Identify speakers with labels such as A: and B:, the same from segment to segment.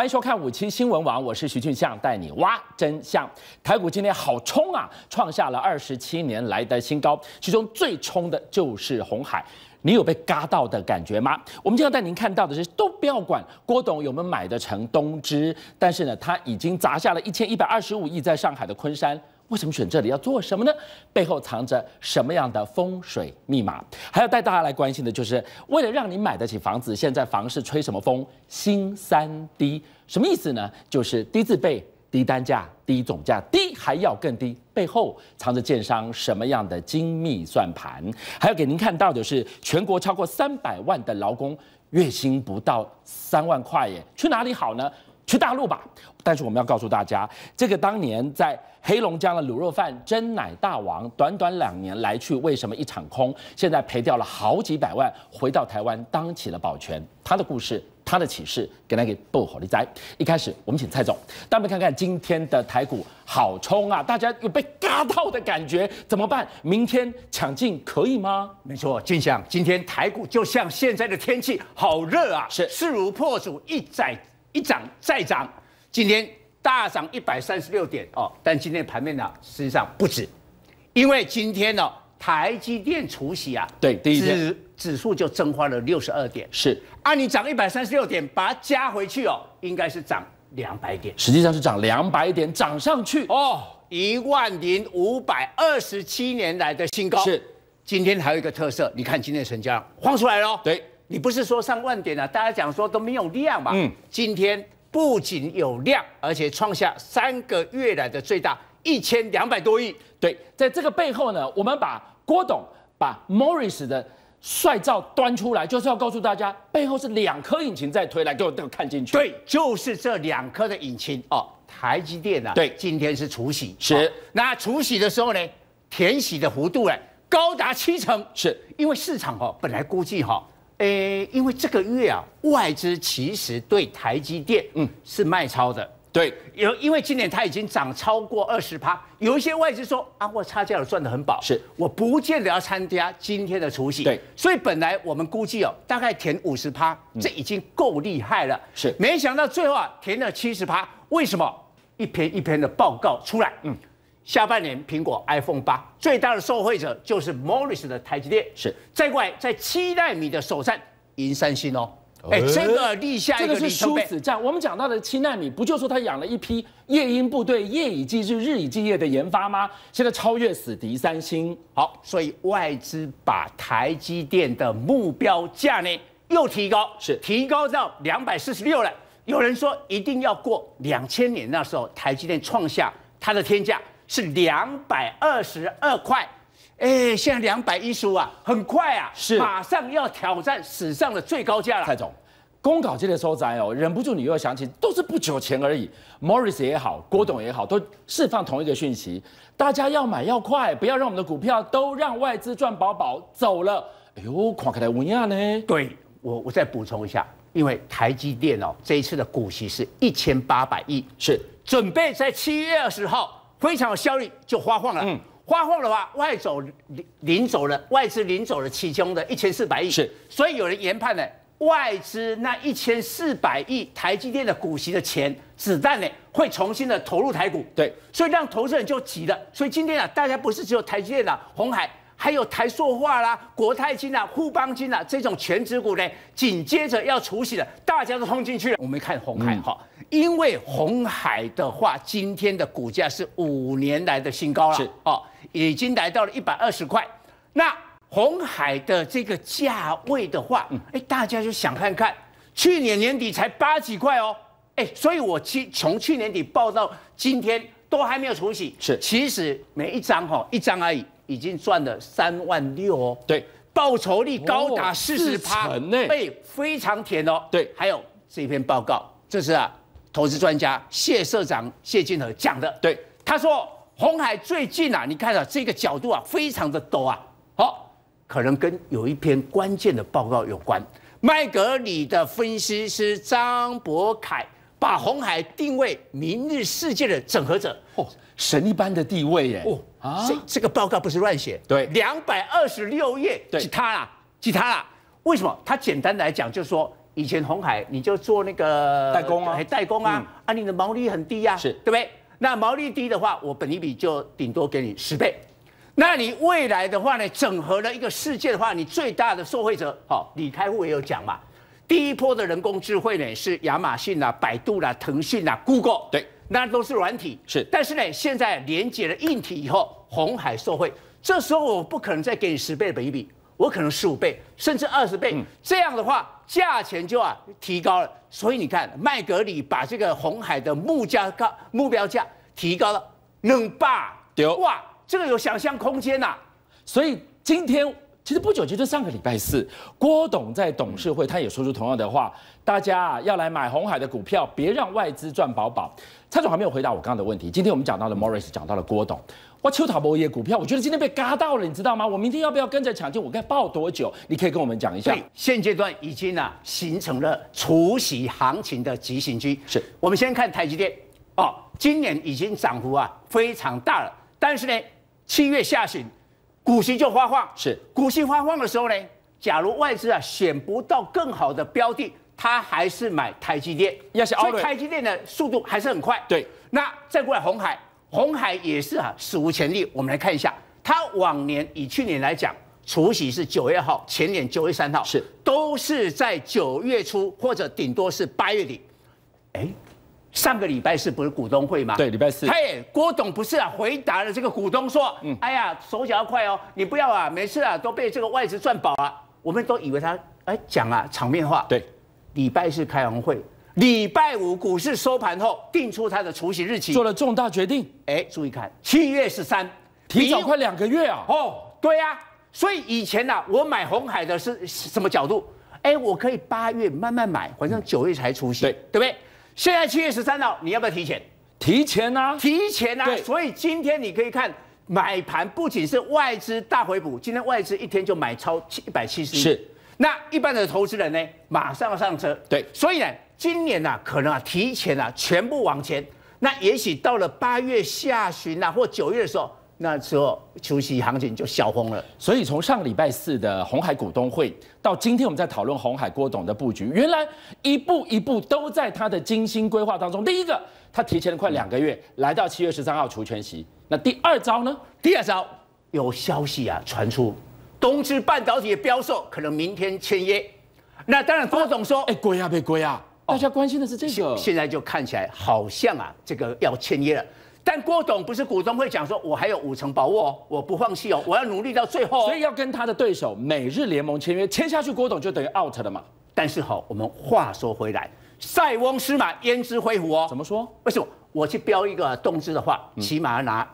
A: 欢迎收看五七新闻网，我是徐俊相，带你挖真相。台股今天好冲啊，创下了二十七年来的新高，其中最冲的就是红海。你有被嘎到的感觉吗？我们今天带您看到的是，都不要管郭董有没有买得成东芝，但是呢，他已经砸下了一千一百二十五亿在上海的昆山。为什么选这里？要做什么呢？背后藏着什么样的风水密码？还要带大家来关心的就是，为了让你买得起房子，现在房市吹什么风？新三低什么意思呢？就是低字辈、低单价、低总价、低还要更低，背后藏着建商什么样的精密算盘？还要给您看到的是，全国超过三百万的劳工月薪不到三万块耶，去哪里好呢？去大陆吧，但是我们要告诉大家，这个当年在黑龙江的卤肉饭真奶大王，短短两年来去为什么一场空？现在赔掉了好几百万，回到台湾当起了保全。他的故事，他的启示，给他给不好利哉。一开始我们请蔡总，大家看看今天的台股好冲啊！大家有被嘎到的感觉，怎么办？明天抢进可以吗？
B: 没错，俊祥，今天台股就像现在的天气，好热啊，
A: 是
B: 势如破竹，一载。一涨再涨，今天大涨一百三十六点哦，但今天盘面呢，实际上不止，因为今天呢，台积电除息啊，
A: 对，第一
B: 指指数就蒸发了六十二点，
A: 是，
B: 按你涨一百三十六点，把它加回去哦，应该是涨两百点，
A: 实际上是涨两百点，涨上去。
B: 哦，一万零五百二十七年来的新高，
A: 是，
B: 今天还有一个特色，你看今天成交量晃出来了，
A: 对。
B: 你不是说上万点啊？大家讲说都没有量嘛。嗯，今天不仅有量，而且创下三个月来的最大一千两百多亿。
A: 对，在这个背后呢，我们把郭董把 Morris 的帅照端出来，就是要告诉大家，背后是两颗引擎在推，来给我都看进去。
B: 对，就是这两颗的引擎哦。台积电啊，
A: 对，
B: 今天是除息，
A: 是。
B: 那除息的时候呢，填息的幅度呢高达七成，
A: 是
B: 因为市场哈本来估计哈。诶，因为这个月啊，外资其实对台积电嗯。是卖超的，
A: 对，
B: 有因为今年它已经涨超过二十趴，有一些外资说啊，我差价了赚得很饱，
A: 是。
B: 我不见得要参加今天的除夕，
A: 对，
B: 所以本来我们估计哦，大概填五十趴，这已经够厉害了，
A: 是，
B: 没想到最后啊填了七十趴，为什么？一篇一篇的报告出来，嗯。下半年苹果 iPhone 八最大的受惠者就是 Morris 的台积电，
A: 是
B: 再过来在七纳米的首战赢三星哦，哎，这个立下
A: 一个是殊死战。我们讲到的七纳米，不就说他养了一批夜鹰部队，夜以继日，日以继夜的研发吗？现在超越死敌三星，
B: 好，所以外资把台积电的目标价呢又提高，
A: 是
B: 提高到两百四十六了。有人说一定要过两千年那时候，台积电创下它的天价。是两百二十二块，哎，现在两百一十五啊，很快啊，
A: 是
B: 马上要挑战史上的最高价了。
A: 蔡总，公稿界的收窄哦，忍不住你又要想起，都是不久前而已。Morris 也好，郭董也好，都释放同一个讯息，大家要买要快，不要让我们的股票都让外资赚饱饱走了。哎呦，看起来文样呢？
B: 对我，我再补充一下，因为台积电哦，这一次的股息是一千八百亿，
A: 是
B: 准备在七月二十号。非常有效率，就发放了。嗯，发放的话，外走领领走了，外资领走了其中的一千四百亿。
A: 是，
B: 所以有人研判呢，外资那一千四百亿台积电的股息的钱子弹呢，会重新的投入台股。
A: 对，
B: 所以让投资人就急了。所以今天啊，大家不是只有台积电啊，红海。还有台塑化啦、国泰金啦、富邦金啦这种全职股呢，紧接着要除息的，大家都冲进去了。我们看红海哈，因为红海的话，今天的股价是五年来的新高了，
A: 是。
B: 哦，已经来到了一百二十块。那红海的这个价位的话，哎，大家就想看看，去年年底才八几块哦，哎，所以我去从去年底报到今天都还没有除息，
A: 是，
B: 其实每一张哈一张而已。已经赚了三万六哦，
A: 对，
B: 报酬率高达四十趴，
A: 哎，
B: 非常甜哦。
A: 对，
B: 还有这篇报告，这是啊，投资专家谢社长谢金河讲的。
A: 对，
B: 他说红海最近啊，你看到这个角度啊，非常的陡啊，好，可能跟有一篇关键的报告有关。麦格里的分析师张博凯把红海定位明日世界的整合者。哦。
A: 神一般的地位耶！哦
B: 啊，这这个报告不是乱写，
A: 对，
B: 两百二十六页，
A: 对，
B: 是他啦，是他啦。为什么？他简单来讲，就是说，以前红海你就做那个
A: 代工啊。
B: 哎代工啊，啊，你的毛利很低呀、
A: 是。
B: 对不对？那毛利低的话，我本利比就顶多给你十倍。那你未来的话呢，整合了一个世界的话，你最大的受惠者，好、李开复也有讲嘛，第一波的人工智慧呢是亚马逊啦、百度啦、腾讯啦、Google，
A: 对，
B: 那都是软体，
A: 是。
B: 但是呢，现在连接了硬体以后，红海受惠，这时候我不可能再给你十倍的本益比，我可能十五倍甚至二十倍，
A: 嗯。
B: 这样的话价钱就啊提高了。所以你看，麦格里把这个红海的目价高目标价提高了能吧，
A: 对
B: 哇，这个有想象空间呐、
A: 所以今天其实不久，就是上个礼拜四，郭董在董事会他也说出同样的话，大家啊要来买红海的股票，别让外资赚饱饱。蔡总还没有回答我刚刚的问题。今天我们讲到了 Morris，讲到了郭董。哇，秋桃博业股票，我觉得今天被嘎到了，你知道吗？我明天要不要跟着抢进？我该报多久？你可以跟我们讲一下
B: 对。，现阶段已经啊形成了除息行情的急行军。
A: 是
B: 我们先看台积电哦，今年已经涨幅啊非常大了，但是呢，七月下旬股息就发放，
A: 是
B: 股息发放的时候呢，假如外资啊选不到更好的标的，他还是买台积电，
A: 要是
B: 所以台积电的速度还是很快。
A: 对，
B: 那再过来红海，红海也是啊史无前例。我们来看一下，它往年以去年来讲，除夕是九月号，前年九月三号，
A: 是
B: 都是在九月初或者顶多是八月底。哎，上个礼拜四不是股东会吗？
A: 对，礼拜四。
B: 嘿，郭董不是啊，回答了这个股东说，
A: 嗯
B: 哎呀，手脚要快哦，你不要啊，每次啊都被这个外资赚饱啊。我们都以为他哎讲啊场面话，
A: 对，
B: 礼拜四开完会，礼拜五股市收盘后定出他的除息日期
A: 做。了重大决定，
B: 哎，注意看，七月十三，
A: 提早快两个月啊！
B: 哦，对呀、所以以前呐、我买红海的是什么角度？哎，我可以八月慢慢买，反正九月才除息，
A: 对
B: 对不对？现在七月十三号，你要不要提前？
A: 提前啊，
B: 提前啊！
A: 对
B: 所以今天你可以看买盘，不仅是外资大回补，今天外资一天就买超七一百七十亿。
A: 是，
B: 那一般的投资人呢，马上上车。
A: 对
B: 所以呢，今年呢、可能啊提前啊全部往前。那也许到了八月下旬啊或九月的时候，那时候除夕行情就小红了。
A: 所以从上个礼拜四的红海股东会到今天我们在讨论红海郭董的布局，原来一步一步都在他的精心规划当中。第一个，他提前了快两个月来到七月十三号除权息。那第二招呢？
B: 第二招有消息啊传出，东芝半导体的标售可能明天签约。那当然，郭董说，
A: 哎，龟啊，被龟啊！大家关心的是这个。
B: 现在就看起来好像啊，这个要签约了。但郭董不是股东会讲说，我还有五成把握哦，我不放弃哦，我要努力到最后、哦。
A: 所以要跟他的对手美日联盟签约，签下去郭董就等于 out 了嘛？
B: 但是好，我们话说回来，塞翁失马焉知非福哦。
A: 怎么说？
B: 为什么？我去标一个动资的话，起码要拿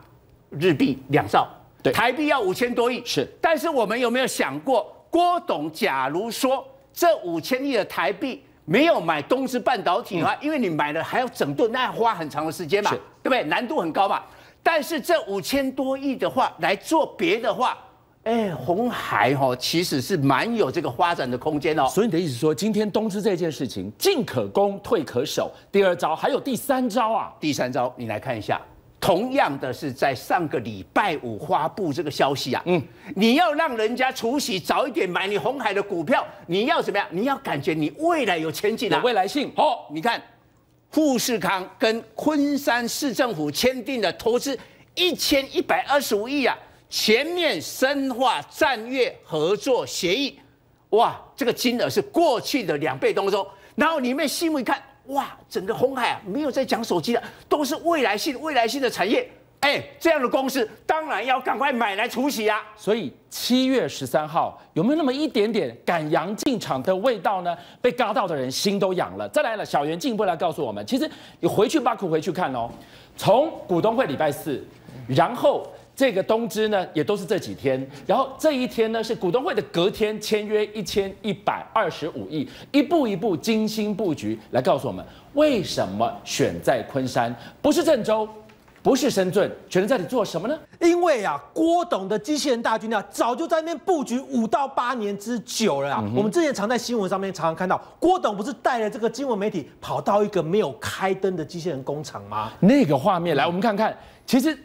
B: 日币两兆，
A: 对
B: 台币要五千多亿。
A: 是
B: 但是我们有没有想过，郭董假如说这五千亿的台币没有买东芝半导体的话，因为你买了还要整顿，那要花很长的时间嘛，
A: 是
B: 对不对？难度很高嘛。但是这五千多亿的话来做别的话，哎，红海哈、哦、其实是蛮有这个发展的空间哦。
A: 所以你的意思是说，今天东芝这件事情进可攻，退可守，第二招还有第三招啊？
B: 第三招，你来看一下，同样的是在上个礼拜五发布这个消息啊，嗯，你要让人家除夕早一点买你红海的股票，你要怎么样？你要感觉你未来有前景
A: 有
B: 啊。
A: 未来性。
B: 哦，你看，富士康跟昆山市政府签订的投资一千一百二十五亿啊，全面深化战略合作协议，哇，这个金额是过去的两倍当中。然后里面细目一看，哇，整个红海啊没有在讲手机的，都是未来性、未来性的产业。哎，这样的公司当然要赶快买来除息啊！
A: 所以七月十三号有没有那么一点点赶羊进场的味道呢？被嘎到的人心都痒了。再来了，小袁进一步来告诉我们，其实你回去巴库回去看哦，从股东会礼拜四，然后这个东芝呢也都是这几天，然后这一天呢是股东会的隔天签约一千一百二十五亿，一步一步精心布局来告诉我们为什么选在昆山，不是郑州。不是深圳，选择在这里做什么呢？
C: 因为啊，郭董的机器人大军啊，早就在那边布局五到八年之久了啊。我们之前常在新闻上面常常看到，郭董不是带着这个新闻媒体跑到一个没有开灯的机器人工厂吗？
A: 那个画面来，我们看看，其实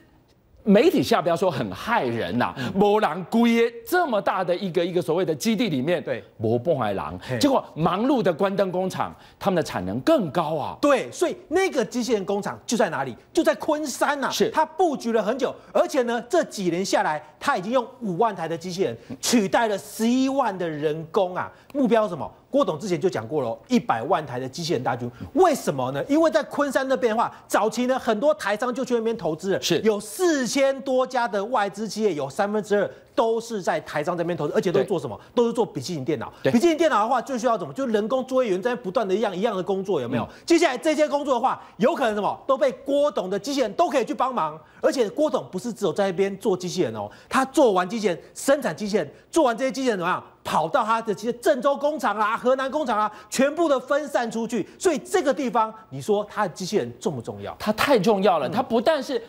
A: 媒体下标说很害人呐，摩狼龟耶这么大的一个一个所谓的基地里面，
C: 对，
A: 摩蹦海狼，结果忙碌的关灯工厂，他们的产能更高啊。
C: 对，所以那个机器人工厂就在哪里？就在昆山呐。
A: 是，
C: 他布局了很久，而且呢，这几年下来，他已经用五万台的机器人取代了十一万的人工啊。目标什么？郭董之前就讲过了，一百万台的机器人大军。为什么呢？因为在昆山那边的话，早期呢很多台商就去那边投资了，
A: 是
C: 有四千多家的外资企业，有三分之二都是在台商这边投资，而且都做什么？都是做笔记型电脑。笔记型电脑的话，就需要什么？就人工作业员在不断的一样一样的工作，有没有？接下来这些工作的话，有可能什么都被郭董的机器人都可以去帮忙。而且郭董不是只有在那边做机器人哦，他做完机器人生产机器人，做完这些机器人怎么样？跑到他的这些郑州工厂啊、河南工厂啊，全部的分散出去。所以这个地方，你说他的机器人重不重要？
A: 它太重要了。它不但是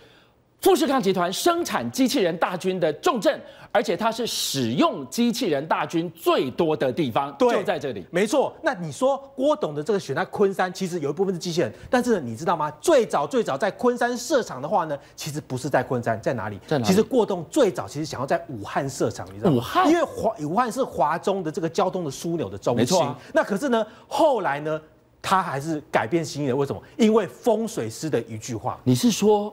A: 富士康集团生产机器人大军的重镇。而且它是使用机器人大军最多的地方，就在这里。
C: 没错。那你说郭董的这个选在昆山，其实有一部分是机器人，但是你知道吗？最早最早在昆山设厂的话呢，其实不是在昆山，在哪里？
A: 在哪？
C: 其实郭董最早其实想要在武汉设厂，你知道吗？
A: 武汉，
C: 因为华武汉是华中的这个交通的枢纽的中心。没
A: 错。
C: 那可是呢，后来呢，他还是改变心意了。为什么？因为风水师的一句话。
A: 你是说？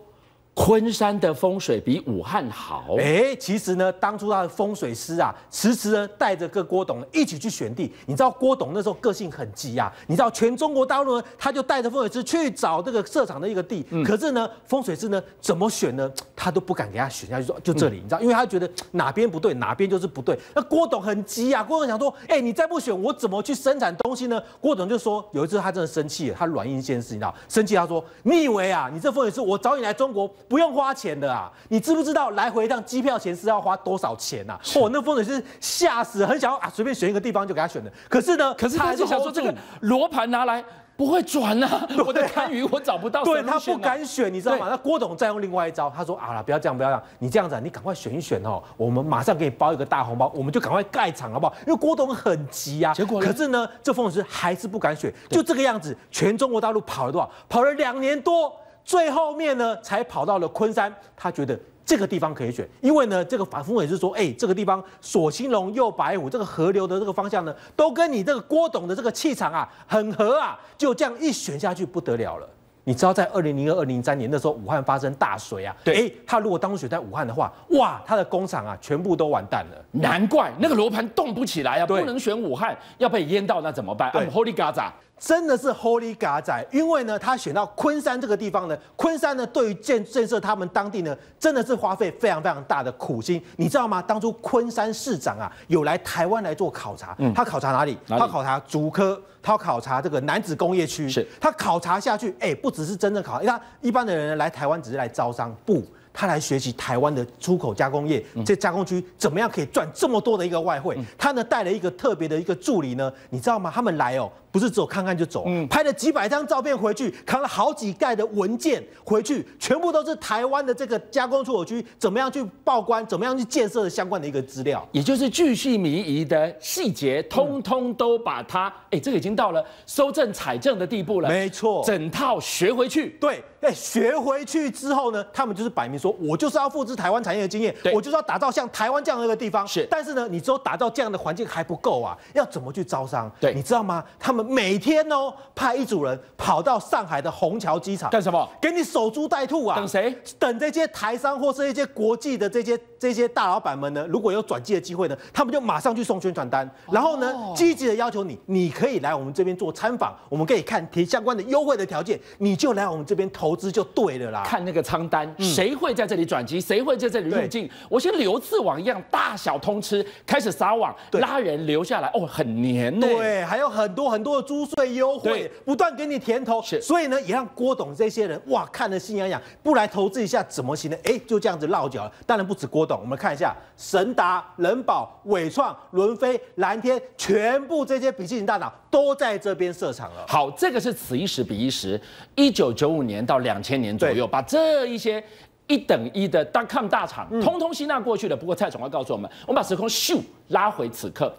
A: 昆山的风水比武汉好。
C: 哎，其实呢，当初他的风水师啊，迟迟呢带着个郭董一起去选地。你知道郭董那时候个性很急啊，你知道全中国大陆呢，他就带着风水师去找这个设厂的一个地。可是呢，风水师呢怎么选呢？他都不敢给他选下去，说就这里，你知道，因为他觉得哪边不对，哪边就是不对。那郭董很急啊，郭董想说，哎，你再不选，我怎么去生产东西呢？郭董就说，有一次他真的生气了，他软硬兼施，你知道，生气他说，你以为啊，你这风水师，我找你来中国。不用花钱的啊！你知不知道来回一趟机票钱是要花多少钱呐？哦，那风水师吓死，很想要啊，随便选一个地方就给他选的。可是呢，
A: 可是他就想说这个罗盘拿来不会转啊，我的堪舆我找不到。
C: 对他不敢选，你知道吗？那郭董再用另外一招，他说啊了，不要这样，不要这样，你这样子，你赶快选一选哦，我们马上给你包一个大红包，我们就赶快盖场好不好？因为郭董很急啊。
A: 结果
C: 可是呢，这风水师还是不敢选，就这个样子，全中国大陆跑了多少？跑了两年多。最后面呢，才跑到了昆山，他觉得这个地方可以选，因为呢，这个反风也是说，哎，这个地方左青龙右白虎，这个河流的这个方向呢，都跟你这个郭董的这个气场啊很合啊，就这样一选下去不得了了。你知道在二零零二、二零零三年那时候，武汉发生大水啊，
A: 对，
C: 哎，他如果当初选在武汉的话，哇，他的工厂啊全部都完蛋了，
A: 难怪那个罗盘动不起来啊，不能选武汉，要被淹到那怎么办？对，Holy Gaza。
C: 真的是 Holy God 仔，因为呢，他选到昆山这个地方呢，昆山呢，对于建建设他们当地呢，真的是花费非常非常大的苦心，你知道吗？当初昆山市长啊，有来台湾来做考察，他考察哪里？他考察竹科，他考察这个南子工业区，
A: 是
C: 他考察下去，哎，不只是真正考察，因为他一般的人来台湾只是来招商，不。他来学习台湾的出口加工业，这加工区怎么样可以赚这么多的一个外汇？他呢带了一个特别的一个助理呢，你知道吗？他们来哦，不是只有看看就走，拍了几百张照片回去，扛了好几盖的文件回去，全部都是台湾的这个加工出口区怎么样去报关，怎么样去建设的相关的一个资料，
A: 也就是巨细靡遗的细节，通通都把它，哎，这个已经到了收证采证的地步了。
C: 没错，
A: 整套学回去。
C: 对，哎，学回去之后呢，他们就是摆明。说，我就是要复制台湾产业的经验，我就是要打造像台湾这样的一个地方。
A: 是，
C: 但是呢，你只有打造这样的环境还不够啊，要怎么去招商？
A: 对，
C: 你知道吗？他们每天哦派一组人跑到上海的虹桥机场
A: 干什么？
C: 给你守株待兔啊！
A: 等谁？
C: 等这些台商或是一些国际的这些这些大老板们呢？如果有转机的机会呢，他们就马上去送宣传单，然后呢，积极的要求你，你可以来我们这边做参访，我们可以看提相关的优惠的条件，你就来我们这边投资就对了啦。
A: 看那个仓单，谁会在这里转机？谁会在这里入境？我先流刺网一样大小通吃，开始撒网拉人留下来。哦，很黏呢。
C: 对，还有很多很多的租税优惠，不断给你甜头。所以呢，也让郭董这些人哇看得心痒痒，不来投资一下怎么行呢？哎，就这样子落脚了。当然不止郭董，我们看一下神达、人保、伟创、伦飞、蓝天，全部这些笔记型大脑都在这边设厂了。
A: 好，这个是此一时彼一时，一九九五年到两千年左右，把这一些。一等一的 dot com 大厂，通通吸纳过去了。不过蔡总要告诉我们，我们把时空咻拉回此刻，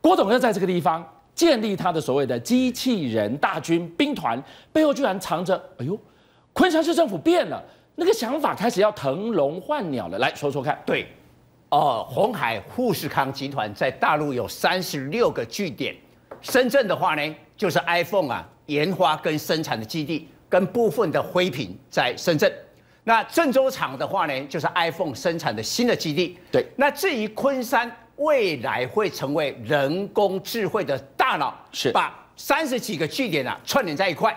A: 郭董要在这个地方建立他的所谓的机器人大军兵团，背后居然藏着，哎呦，昆山市政府变了。那个想法开始要腾笼换鸟了。来说说看，
B: 对，哦，红海富士康集团在大陆有三十六个据点，深圳的话呢，就是 iPhone 啊研发跟生产的基地，跟部分的灰屏在深圳。那郑州厂的话呢，就是 iPhone 生产的新的基地。
A: 对，
B: 那至于昆山未来会成为人工智慧的大脑，
A: 是
B: 把三十几个据点啊串联在一块。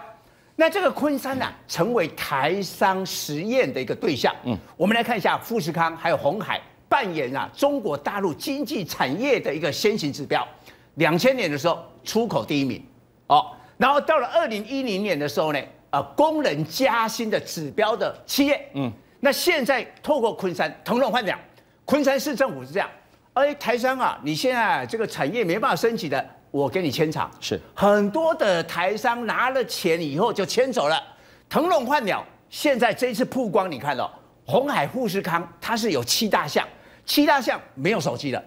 B: 那这个昆山呢、成为台商实验的一个对象。嗯，我们来看一下富士康还有红海扮演啊中国大陆经济产业的一个先行指标。两千年的时候出口第一名，哦，然后到了二零一零年的时候呢，呃，工人加薪的指标的企业，嗯，那现在透过昆山腾笼换鸟，昆山市政府是这样，哎，台商啊，你现在这个产业没办法升级的，我给你签厂，
A: 是
B: 很多的台商拿了钱以后就迁走了，腾笼换鸟。现在这一次曝光，你看到、红海富士康它是有七大项，七大项没有手机的，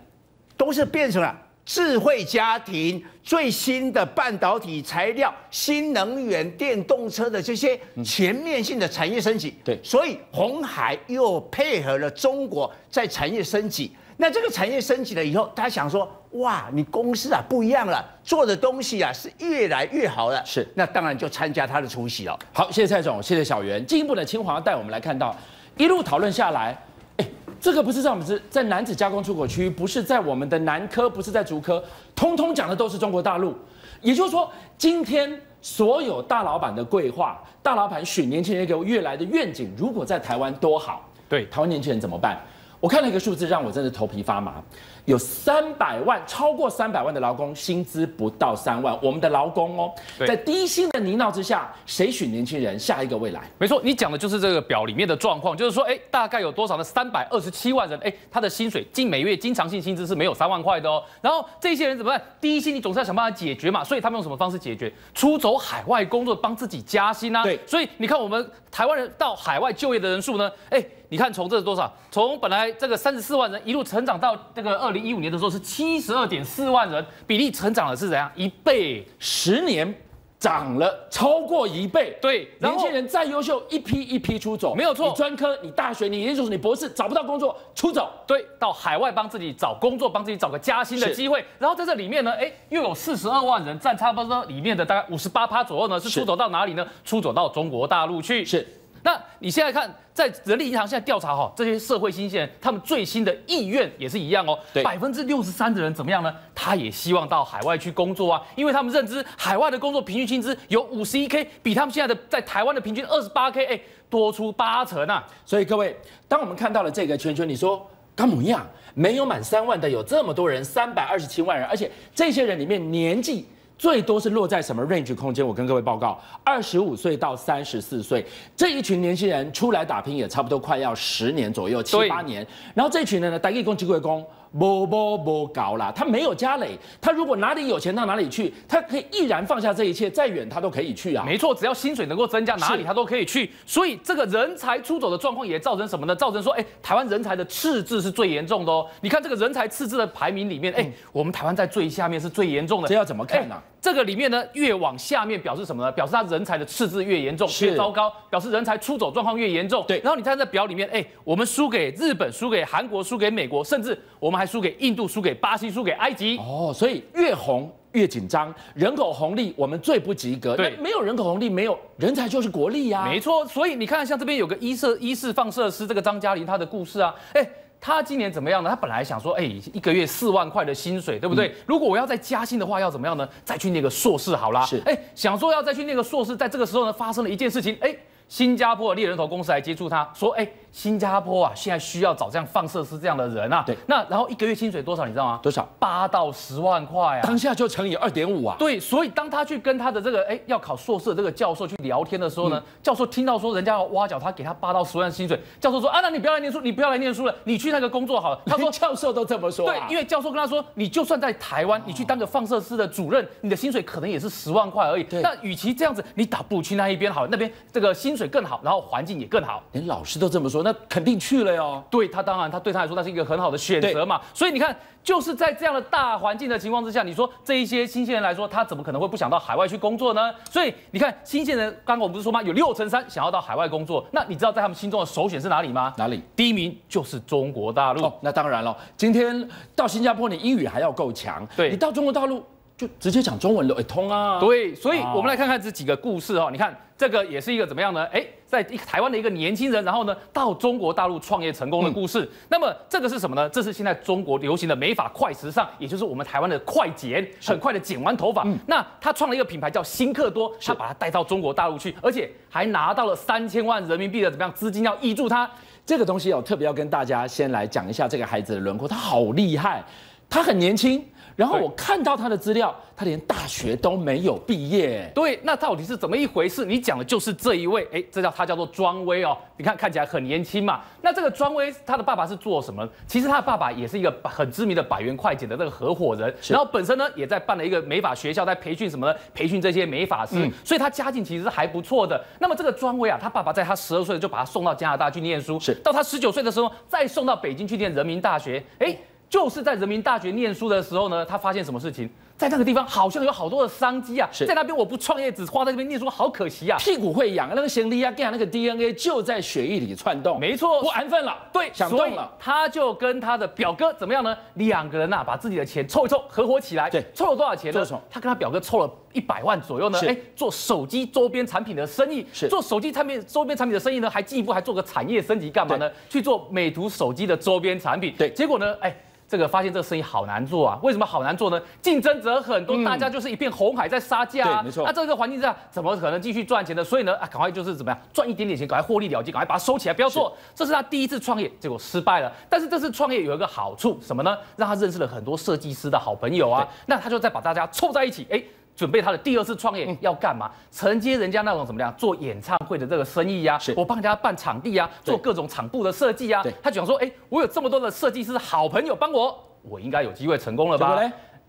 B: 都是变成了智慧家庭、最新的半导体材料、新能源电动车的这些全面性的产业升级。
A: 对
B: 所以红海又配合了中国在产业升级。那这个产业升级了以后，他想说，哇，你公司啊不一样了，做的东西啊是越来越好了。
A: 是
B: 那当然就参加他的出席了。
A: 好，谢谢蔡总，谢谢小袁。进一步的，清华带我们来看到，一路讨论下来，哎，这个不是在我们是在男子加工出口区，不是在我们的南科，不是在竹科，通通讲的都是中国大陆。也就是说，今天所有大老板的规划，大老板许年轻人一个越来的愿景，如果在台湾多好。
D: 对
A: 台湾年轻人怎么办？我看了一个数字，让我真的头皮发麻。有三百万，超过三百万的劳工，薪资不到三万。我们的劳工哦，在低薪的泥淖之下，谁许年轻人下一个未来？
D: 没错，你讲的就是这个表里面的状况，就是说，哎，大概有多少的？三百二十七万人，哎，他的薪水近每月经常性薪资是没有三万块的哦。然后这些人怎么办？低薪你总是要想办法解决嘛，所以他们用什么方式解决？出走海外工作，帮自己加薪啊。
A: 对
D: 所以你看我们台湾人到海外就业的人数呢，哎，你看从这是多少？从本来这个三十四万人一路成长到这个二零一五年的时候是七十二点四万人，比例成长的是怎样？一倍。
A: 十年涨了超过一倍。
D: 对，
A: 年轻人再优秀，一批一批出走，
D: 没有错
A: 你专科、你大学、你研究所、你博士找不到工作，出走。
D: 对，到海外帮自己找工作，帮自己找个加薪的机会。然后在这里面呢，哎，又有四十二万人，占差不多里面的大概五十八趴左右呢，是
A: 是
D: 出走到哪里呢？出走到中国大陆去。
A: 是。
D: 那你现在看，在人力银行现在调查哈，这些社会新鲜人，他们最新的意愿也是一样哦。
A: 对
D: 百分之六十三的人怎么样呢？他也希望到海外去工作啊，因为他们认知海外的工作平均薪资有五十一 k，比他们现在的在台湾的平均二十八 k，哎，多出八成啊。
A: 所以各位，当我们看到了这个圈圈，你说干么样？没有满三万的有这么多人，三百二十七万人，而且这些人里面年纪。最多是落在什么 range 空间？我跟各位报告，二十五岁到三十四岁这一群年轻人出来打拼，也差不多快要十年左右，七八年。然后这群人呢，打一工、几个工，不不不搞啦，他没有家累，他如果哪里有钱到哪里去，他可以毅然放下这一切，再远他都可以去啊。
D: 没错，只要薪水能够增加，哪里他都可以去。所以这个人才出走的状况也造成什么呢？造成说，哎，台湾人才的赤字是最严重的哦。你看这个人才赤字的排名里面，哎，我们台湾在最下面是最严重的。
A: 这要怎么看呢
D: 哎这个里面呢，越往下面表示什么呢？表示他人才的赤字越严重，越糟糕，表示人才出走状况越严重。
A: 对
D: 然后你看这表里面，哎，我们输给日本，输给韩国，输给美国，甚至我们还输给印度，输给巴西，输给埃及。
A: 哦，所以越红越紧张，人口红利我们最不及格。
D: 对
A: 没有人口红利，没有人才就是国力呀、
D: 没错，所以你看，像这边有个一射一四放射师这个张嘉玲他的故事啊，哎。他今年怎么样呢？他本来想说，哎，一个月四万块的薪水，对不对？如果我要再加薪的话，要怎么样呢？再去那个硕士好啦。
A: 是
D: 哎，想说要再去那个硕士，在这个时候呢，发生了一件事情，哎，新加坡的猎人头公司来接触他，说，哎，新加坡啊，现在需要找这样放射师这样的人啊。
A: 对
D: 那然后一个月薪水多少，你知道吗？
A: 多少？
D: 八到十万块啊。
A: 当下就乘以二点五啊。
D: 对，所以当他去跟他的这个哎要考硕士的这个教授去聊天的时候呢，教授听到说人家要挖角他，给他八到十万薪水，教授说啊，那你不要来念书，你不要来念书了，你去那个工作好了。他说。
A: 教授都这么说、
D: 对
A: 啊，，
D: 因为教授跟他说，你就算在台湾，你去当个放射师的主任，你的薪水可能也是十万块而已。
A: 对
D: 那与其这样子，你打不如去那一边好了，那边这个薪薪水更好，然后环境也更好。
A: 连老师都这么说，那肯定去了哟。
D: 对他当然，他对他来说那是一个很好的选择嘛。所以你看，就是在这样的大环境的情况之下，你说这一些新鲜人来说，他怎么可能会不想到海外去工作呢？所以你看，新鲜人刚刚我们不是说吗？有六成三想要到海外工作。那你知道在他们心中的首选是哪里吗？
A: 哪里？
D: 第一名就是中国大陆。
A: 那当然了，今天到新加坡，你英语还要够强。
D: 对，
A: 你到中国大陆。就直接讲中文都会通啊！
D: 对，所以我们来看看这几个故事哦。你看这个也是一个怎么样呢？哎，在一台湾的一个年轻人，然后呢到中国大陆创业成功的故事。那么这个是什么呢？这是现在中国流行的美发快时尚，也就是我们台湾的快剪，很快的剪完头发。那他创了一个品牌叫新克多，他把它带到中国大陆去，而且还拿到了三千万人民币的怎么样资金要挹注他。
A: 这个东西哦，特别要跟大家先来讲一下这个孩子的轮廓，他好厉害，他很年轻。然后我看到他的资料，他连大学都没有毕业。
D: 对，那到底是怎么一回事？你讲的就是这一位，哎，这叫他叫做庄威哦。你看看起来很年轻嘛。那这个庄威，他的爸爸是做什么？其实他的爸爸也是一个很知名的百元快剪的那个合伙人，然后本身呢也在办了一个美发学校，在培训什么呢？培训这些美发师，所以他家境其实是还不错的。那么这个庄威啊，他爸爸在他十二岁就把他送到加拿大去念书，
A: 是
D: 到他十九岁的时候再送到北京去念人民大学，哎。就是在人民大学念书的时候呢，他发现什么事情？在那个地方好像有好多的商机啊！在那边我不创业，只花在这边念书，好可惜啊！
A: 屁股会痒，那个行李啊，干那个 DNA 就在血液里窜动，
D: 没错，
A: 不安分了，
D: 对，
A: 想动了，
D: 他就跟他的表哥怎么样呢？两个人呐，把自己的钱凑一凑，合伙起来，
A: 对，
D: 凑了多少钱呢？他跟他表哥凑了一百万左右呢，哎，做手机周边产品的生意，
A: 是
D: 做手机产品周边产品的生意呢，还进一步还做个产业升级，干嘛呢？去做美图手机的周边产品，
A: 对，
D: 结果呢，哎。这个发现这个生意好难做啊？为什么好难做呢？竞争者很多，大家就是一片红海在杀价
A: 啊。没错。
D: 那这个环境下怎么可能继续赚钱呢？所以呢，啊，赶快就是怎么样赚一点点钱，赶快获利了结，赶快把它收起来，不要做。这是他第一次创业，结果失败了。但是这次创业有一个好处，什么呢？让他认识了很多设计师的好朋友啊。那他就再把大家凑在一起，哎。准备他的第二次创业要干嘛？承接人家那种怎么样做演唱会的这个生意呀？我帮人家办场地呀，做各种场布的设计呀。他想说，哎，我有这么多的设计师好朋友帮我，我应该有机会成功了吧？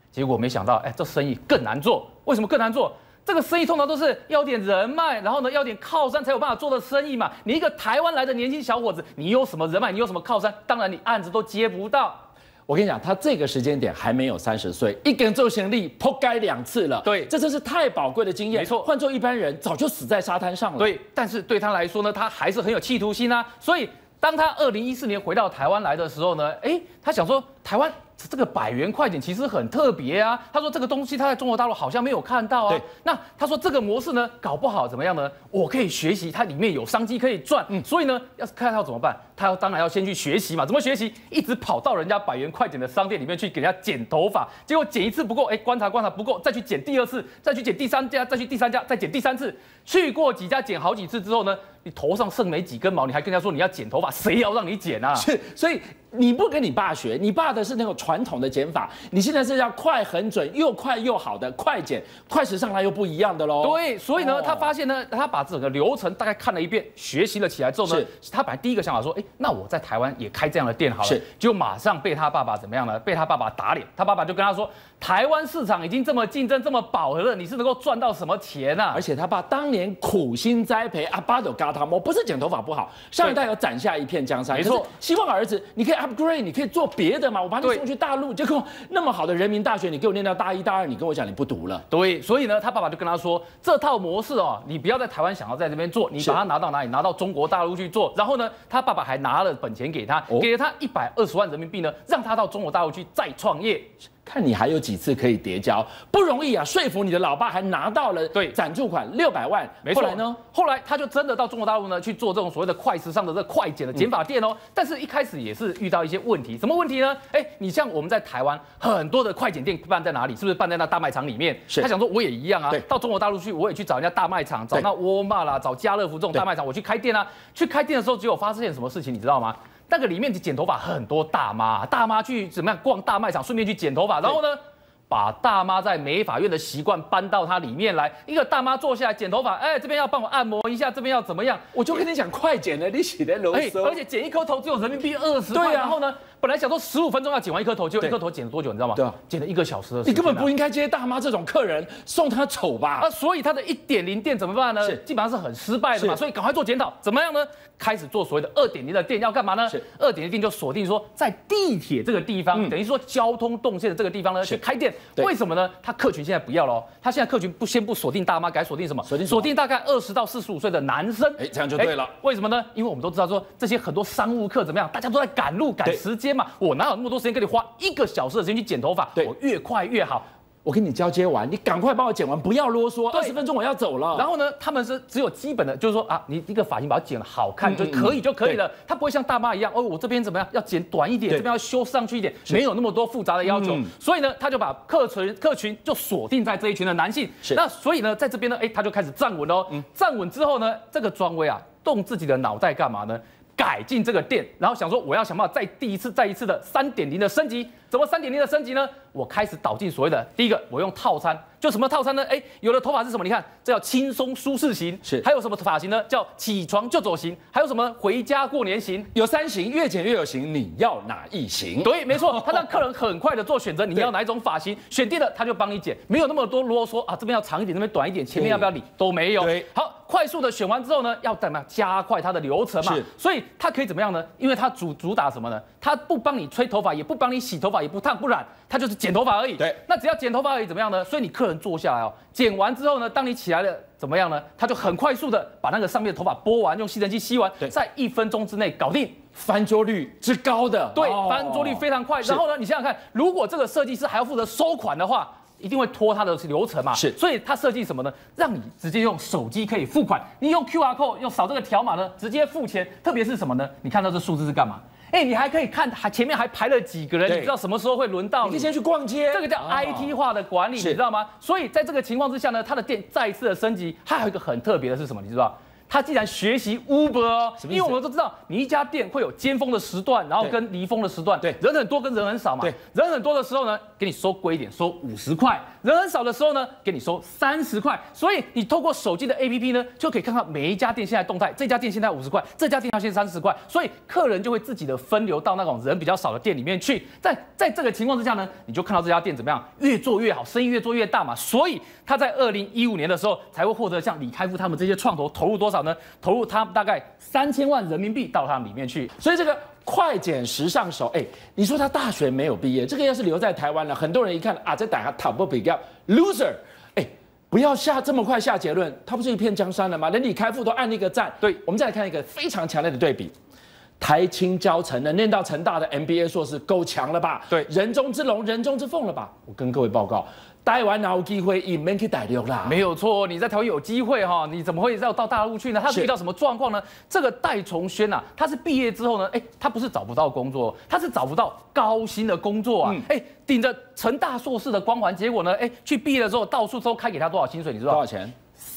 D: 结果没想到，哎，这生意更难做。为什么更难做？这个生意通常都是要点人脉，然后呢要点靠山才有办法做的生意嘛。你一个台湾来的年轻小伙子，你有什么人脉？你有什么靠山？当然你案子都接不到。
A: 我跟你讲，他这个时间点还没有三十岁，一根周行力扑街两次了。
D: 对，
A: 这真是太宝贵的经验。
D: 没错，
A: 换做一般人早就死在沙滩上了。
D: 对，但是对他来说呢，他还是很有企图心啊。所以当他二零一四年回到台湾来的时候呢，哎，他想说台湾。这个百元快剪其实很特别啊，他说这个东西他在中国大陆好像没有看到啊。那他说这个模式呢，搞不好怎么样呢？我可以学习，它里面有商机可以赚。嗯，所以呢，要是看要怎么办？他要当然要先去学习嘛。怎么学习？一直跑到人家百元快剪的商店里面去给人家剪头发，结果剪一次不够，哎，观察观察不够，再去剪第二次，再去剪第三家，再去第三家，再剪第三次。去过几家剪好几次之后呢，你头上剩没几根毛，你还跟人家说你要剪头发，谁要让你剪啊？
A: 是，所以。你不跟你爸学，你爸的是那种传统的剪法，你现在是要快、很准、又快又好的快剪，快时尚它又不一样的喽。
D: 对，所以呢，他发现呢，他把整个流程大概看了一遍，学习了起来之后呢，他本来第一个想法说，哎，那我在台湾也开这样的店好了，
A: 是，
D: 就马上被他爸爸怎么样呢？被他爸爸打脸，他爸爸就跟他说，台湾市场已经这么竞争、这么饱和了，你是能够赚到什么钱啊？
A: 而且他爸当年苦心栽培阿巴斗嘎他我，不是剪头发不好，上一代有攒下一片江山，
D: 没错，
A: 希望儿子你可以 upgrade，你可以。做别的嘛，我把你送去大陆，结果那么好的人民大学，你给我念到大一、大二，你跟我讲你不读了。
D: 对，所以呢，他爸爸就跟他说，这套模式哦，你不要在台湾想要在这边做，你把它拿到哪里？拿到中国大陆去做。然后呢，他爸爸还拿了本钱给他，给了他一百二十万人民币呢，让他到中国大陆去再创业。
A: 看你还有几次可以叠交，不容易啊！说服你的老爸，还拿到了
D: 对
A: 赞助款六百万。
D: 没错，后来呢？后来他就真的到中国大陆呢去做这种所谓的快时尚的这快剪的剪发店哦。但是一开始也是遇到一些问题，什么问题呢？哎，你像我们在台湾很多的快剪店办在哪里？是不是办在那大卖场里面？
A: 是。
D: 他想说我也一样啊，到中国大陆去我也去找人家大卖场，找那沃尔玛啦，找家乐福这种大卖场，我去开店啊。去开店的时候，只有发现什么事情，你知道吗？那个里面剪头发很多大妈，大妈去怎么样逛大卖场，顺便去剪头发，然后呢？把大妈在美法院的习惯搬到它里面来。一个大妈坐下来剪头发，哎，这边要帮我按摩一下，这边要怎么样？
A: 我就跟你讲快剪了，你洗的啰嗦。
D: 而且剪一颗头只有人民币二十块。然后呢，本来想说十五分钟要剪完一颗头，结果一颗头剪了多久，你知道吗？
A: 对啊，
D: 剪了一个小时的。
A: 你根本不应该接大妈这种客人，送她丑吧
D: 啊，。所以他的一点零店怎么办呢？
A: 是
D: 基本上是很失败的嘛，所以赶快做检讨，怎么样呢？开始做所谓的二点零的店，要干嘛呢
A: 是？
D: 二点零店就锁定说在地铁这个地方，
A: 嗯
D: 等于说交通动线的这个地方呢去开店。为什么呢？他客群现在不要了哦，他现在客群不先不锁定大妈，改锁定什么？
A: 锁定
D: 锁定大概二十到四十五岁的男生。
A: 哎这样就对了
D: 哎为什么呢？因为我们都知道说这些很多商务客怎么样，大家都在赶路赶时间嘛，我哪有那么多时间跟你花一个小时的时间去剪头发？
A: 对
D: 我越快越好。
A: 我跟你交接完，你赶快帮我剪完，不要啰嗦，二十分钟我要走了。
D: 然后呢，他们是只有基本的，就是说啊，你一个发型把它剪得好看就可以就可以了。他不会像大妈一样，哦，我这边怎么样要剪短一点，这边要修上去一点，没有那么多复杂的要求。
A: 嗯
D: 所以呢，他就把客群客群就锁定在这一群的男性。那所以呢，在这边呢，哎，他就开始站稳喽。站稳之后呢，这个庄威啊，动自己的脑袋干嘛呢？改进这个店，然后想说我要想办法再第一次、再一次的三点零的升级。怎么三点零的升级呢？我开始导进所谓的第一个，我用套餐，就什么套餐呢？哎，有的头发是什么？你看，这叫轻松舒适型，
A: 是
D: 还有什么发型呢？叫起床就走型，还有什么回家过年型？
A: 有三型，越剪越有型，你要哪一型？
D: 对，没错，他让客人很快的做选择，你要哪一种发型，选定了他就帮你剪，没有那么多啰嗦啊，这边要长一点，那边短一点，前面要不要理都没有。
A: 对
D: 好，快速的选完之后呢，要怎么样加快它的流程嘛
A: 是？
D: 所以它可以怎么样呢？因为它主主打什么呢？它不帮你吹头发，也不帮你洗头发，也不烫不染，它就是剪头发而已。
A: 对
D: 那只要剪头发而已，怎么样呢？所以你客人坐下来哦，剪完之后呢，当你起来了怎么样呢？他就很快速的把那个上面的头发拨完，用吸尘器吸完，在一分钟之内搞定。
A: 翻桌率之高的，
D: 对，
A: 哦
D: 翻桌率非常快。然后呢，你想想看，如果这个设计师还要负责收款的话，一定会拖他的流程嘛。
A: 是
D: 所以他设计什么呢？让你直接用手机可以付款，你用 QR code 用扫这个条码呢，直接付钱。特别是什么呢？你看到这数字是干嘛？哎，你还可以看，还前面还排了几个人，你知道什么时候会轮到你？
A: 你先去逛街，
D: 这个叫
A: 哦
D: IT 化的管理，你知道吗？所以在这个情况之下呢，它的店再一次的升级，它还有一个很特别的是什么？你知道？它既然学习 Uber 因为我们都知道，你一家店会有尖峰的时段，然后跟离峰的时段，
A: 对
D: 人很多跟人很少嘛。
A: 对，
D: 人很多的时候呢，给你收贵一点，收五十块；人很少的时候呢，给你收三十块。所以你透过手机的 APP 呢，就可以看到每一家店现在动态，这家店现在五十块，这家店要现三十块，所以客人就会自己的分流到那种人比较少的店里面去。在在这个情况之下呢，你就看到这家店怎么样，越做越好，生意越做越大嘛。所以他在二零一五年的时候才会获得像李开复他们这些创投投入多少好呢？投入他大概三千万人民币到他里面去。
A: 所以这个快剪时尚手，哎，你说他大学没有毕业，这个要是留在台湾了，很多人一看啊，这打下打不比较 loser，哎。不要下这么快下结论，他不是一片江山了吗？连李开复都按一个赞。
D: 对
A: 我们再来看一个非常强烈的对比，台青交成的念到成大的 MBA 硕士够强了吧？
D: 对
A: 人中之龙，人中之凤了吧？我跟各位报告，台湾哪有机会以 man 去大陆啦？
D: 没有错，你在台湾有机会哈，你怎么会要到大陆去呢？他遇到什么状况呢？这个戴崇轩呐，他是毕业之后呢，哎，他不是找不到工作，他是找不到高薪的工作啊
A: 嗯，
D: 哎、顶着成大硕士的光环，结果呢，哎，去毕业的时候到处都开给他多少薪水，你知道？
A: 多少钱？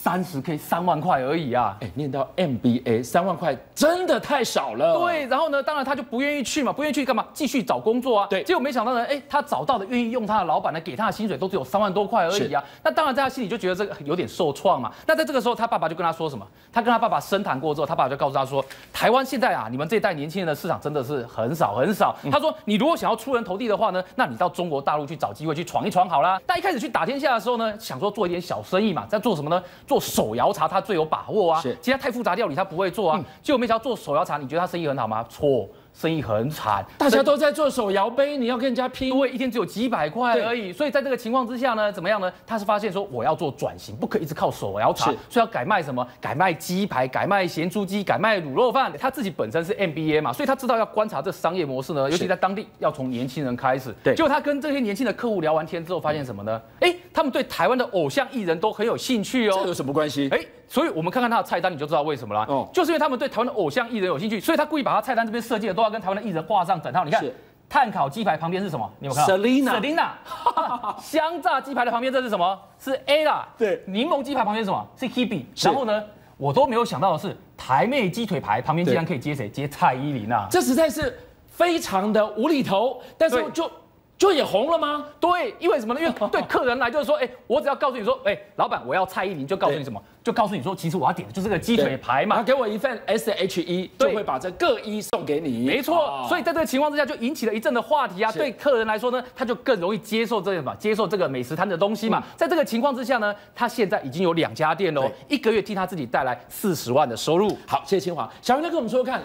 D: 三十 K 三万块而已啊。
A: 哎，念到 MBA 三万块真的太少了。
D: 对，然后呢，当然他就不愿意去嘛，不愿意去干嘛？继续找工作啊。
A: 对
D: 结果没想到呢，哎，他找到的愿意用他的老板呢，给他的薪水都只有三万多块而已啊。那当然在他心里就觉得这个有点受创嘛。那在这个时候，他爸爸就跟他说什么？他跟他爸爸深谈过之后，他爸爸就告诉他说，台湾现在啊，你们这一代年轻人的市场真的是很少很少。他说，你如果想要出人头地的话呢，那你到中国大陆去找机会去闯一闯好啦。但一开始去打天下的时候呢，想说做一点小生意嘛，在做什么呢？做手摇茶，他最有把握啊。
A: 是
D: 其他太复杂料理他不会做啊。结果没想到做手摇茶，你觉得他生意很好吗？错，生意很惨。
A: 大家都在做手摇杯，你要跟人家拼
D: 因。为一天只有几百块而已，所以在这个情况之下呢，怎么样呢？他是发现说我要做转型，不可以一直靠手摇茶，所以要改卖什么？改卖鸡排，改卖咸猪鸡，改卖卤肉饭。他自己本身是 MBA 嘛，所以他知道要观察这商业模式呢，尤其在当地要从年轻人开始。
A: 对
D: 结果他跟这些年轻的客户聊完天之后，发现什么呢？哎，他们对台湾的偶像艺人都很有兴趣哦。
A: 这有什么关系？
D: 哎，所以我们看看他的菜单，你就知道为什么啦。
A: 哦
D: 就是因为他们对台湾的偶像艺人有兴趣，所以他故意把他菜单这边设计的都要跟台湾的艺人挂上等号。你看
A: 是，
D: 炭烤鸡排旁边是什么？你有有看到
A: Selina
D: Selina，香炸鸡排的旁边这是什么？是 A 啦。
A: 对
D: 柠檬鸡排旁边是什么？是 Hebe。然后呢，我都没有想到的是，台妹鸡腿排旁边竟然可以接谁？接蔡依林啊！
A: 这实在是非常的无厘头，但是就就也红了吗？
D: 对，因为什么呢？因为对客人来就是说，哎，我只要告诉你说，哎，老板我要蔡依林，就告诉你什么，就告诉你说，其实我要点的就是个鸡腿排嘛，他
A: 给我一份 S H E，就会把这各一送给你。
D: 没错，所以在这个情况之下，就引起了一阵的话题啊。对客人来说呢，他就更容易接受这个嘛，接受这个美食摊的东西嘛。在这个情况之下呢，他现在已经有两家店喽，一个月替他自己带来四十万的收入。
A: 好，谢谢清华。小云来跟我们说说看，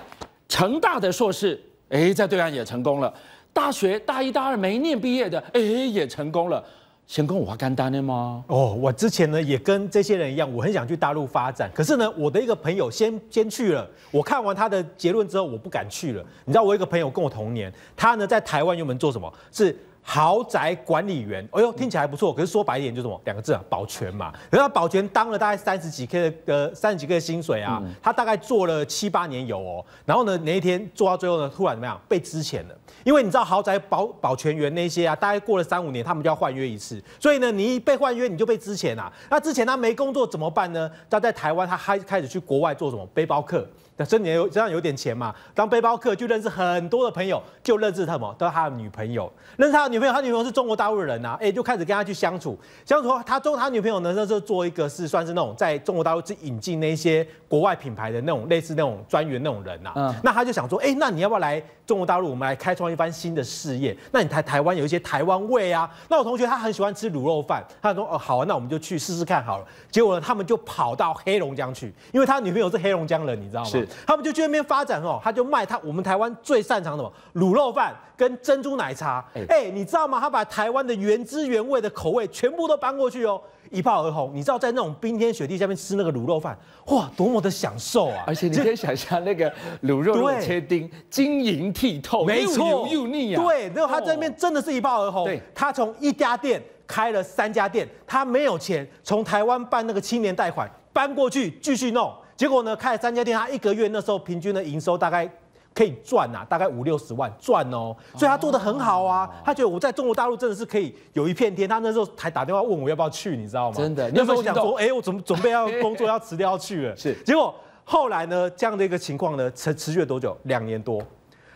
A: 成大的硕士，哎，在对岸也成功了。大学大一、大二没念毕业的，哎，也成功了。先跟我干单的吗？
C: 哦，我之前呢也跟这些人一样，我很想去大陆发展。可是呢，我的一个朋友先先去了。我看完他的结论之后，我不敢去了。你知道，我一个朋友跟我同年，他呢在台湾原本做什么？是。豪宅管理员，哎呦，听起来不错。可是说白一点，就什么两个字啊，保全嘛。然后保全当了大概三十几 K 的呃三十几 K 的薪水啊，他大概做了七八年有哦。然后呢，那一天做到最后呢，突然怎么样？被支遣了。因为你知道豪宅保保全员那些啊，大概过了三五年，他们就要换约一次。所以呢，你一被换约，你就被支遣啊。那之前他没工作怎么办呢？他在台湾，他还开始去国外做什么背包客。这你有这样有点钱嘛？当背包客就认识很多的朋友，就认识他么？都是他的女朋友。认识他的女朋友，他女朋友是中国大陆人呐，哎，就开始跟他去相处。相处他中他女朋友呢，那时候做一个是算是那种在中国大陆去引进那些国外品牌的那种类似那种专员那种人呐。嗯。那他就想说，哎，那你要不要来中国大陆，我们来开创一番新的事业？那你台台湾有一些台湾味啊。那我同学他很喜欢吃卤肉饭，他说哦好啊，那我们就去试试看好了。结果呢，他们就跑到黑龙江去，因为他女朋友是黑龙江人，你知道吗？
A: 是。
C: 他们就去那边。发展哦，他就卖他我们台湾最擅长的卤肉饭跟珍珠奶茶。哎，你知道吗？他把台湾的原汁原味的口味全部都搬过去哦，一炮而红。你知道在那种冰天雪地下面吃那个卤肉饭，哇，多么的享受啊！
A: 而且你可以想象那个卤肉肉切丁晶莹剔透，
C: 没错，
A: 又腻啊。
C: 对，然后他在那边真的是一炮而红。对，他从一家店开了三家店，他没有钱，从台湾办那个青年贷款搬过去继续弄。结果呢，开了三家店，他一个月那时候平均的营收大概可以赚呐，大概五六十万赚哦，所以他做的很好啊。他觉得我在中国大陆真的是可以有一片天。他那时候还打电话问我要不要去，你知道吗？
A: 真的，
C: 那时候我想说，哎，我准准备要工作要辞掉要去了。
A: 是，
C: 结果后来呢，这样的一个情况呢，持持续了多久？两年多，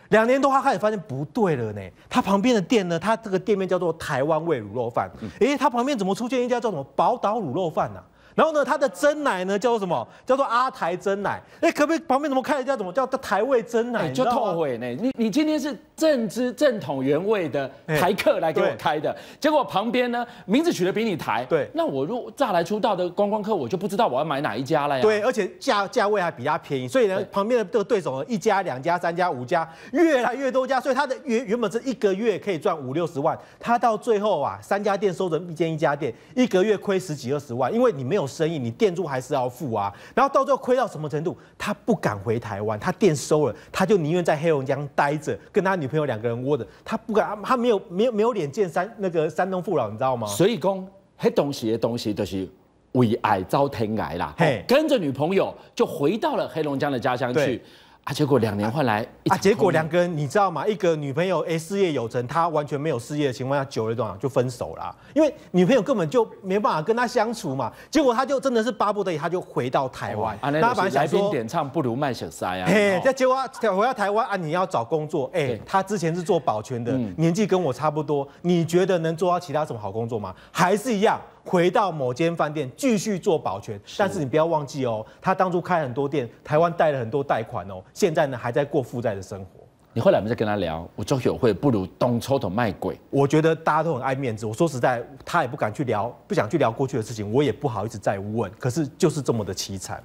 C: 两年多，他开始发现不对了呢。他旁边的店呢，他这个店面叫做台湾味卤肉饭，哎，他旁边怎么出现一家叫什么宝岛卤肉饭呢？然后呢，它的真奶呢叫做什么？叫做阿台真奶。哎，可不可以旁边怎么开一家怎么叫台味真奶？
A: 就后悔呢。你你今天是正知正统原味的台客来给我开的，结果旁边呢名字取得比你台。
C: 对，
A: 那我如乍来出道的观光客，我就不知道我要买哪一家了呀。
C: 对，而且价价位还比他便宜，所以呢，旁边的这个对手呢，一家、两家、三家、五家，越来越多家，所以他的原原本是一个月可以赚五六十万，他到最后啊，三家店收成一间一家店，一个月亏十几二十万，因为你没有生意，你店。还是要付啊，然后到最后亏到什么程度？他不敢回台湾，他店收了，他就宁愿在黑龙江待着，跟他女朋友两个人窝着，他不敢，他没有没有没有脸见山那个山东父老，你知道吗？
A: 所以讲，黑东西的东西就是为爱遭天爱啦，跟着女朋友就回到了黑龙江的家乡去。啊！结果两年换来
C: 啊！结果两个人你知道吗？一个女朋友哎事业有成，他完全没有事业的情况下，久了多少就分手了。因为女朋友根本就没办法跟他相处嘛。结果他就真的是巴不得已，他就回到台湾。
A: 啊，那本来来宾点唱不如卖小塞啊。
C: 嘿，这结果回到台湾啊，你要找工作哎，他之前是做保全的，年纪跟我差不多。你觉得能做到其他什么好工作吗？还是一样？回到某间饭店继续做保全，但是你不要忘记哦，他当初开很多店，台湾贷了很多贷款哦，现在呢还在过负债的生活。
A: 你后来我们再跟他聊，我周友会不如东抽头卖鬼。
C: 我觉得大家都很爱面子，我说实在，他也不敢去聊，不想去聊过去的事情，我也不好意思再问。可是就是这么的凄惨，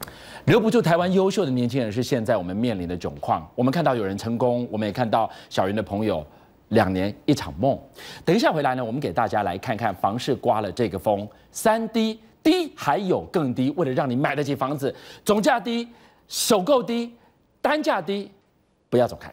A: 留不住台湾优秀的年轻人是现在我们面临的窘况。我们看到有人成功，我们也看到小云的朋友。两年一场梦，等一下回来呢，我们给大家来看看房市刮了这个风，三低低还有更低，为了让你买得起房子，总价低，首购低，单价低，不要走开。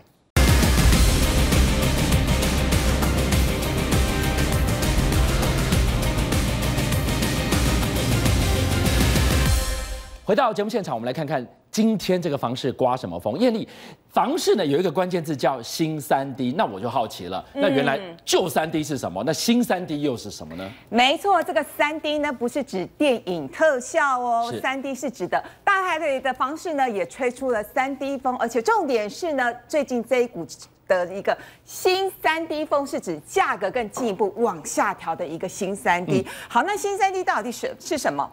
A: 回到节目现场，我们来看看今天这个房市刮什么风。艳丽，房市呢有一个关键字叫新三 D，那我就好奇了，那原来旧三 D 是什么？那新三 D 又是什么呢？
E: 没错，这个三 D 呢不是指电影特效哦，三 D 是指的大台北的房市呢也吹出了三 D 风，而且重点是呢，最近这一股。的一个新三 D 风，是指价格更进一步往下调的一个新三 D。好，那新三 D 到底是是什么？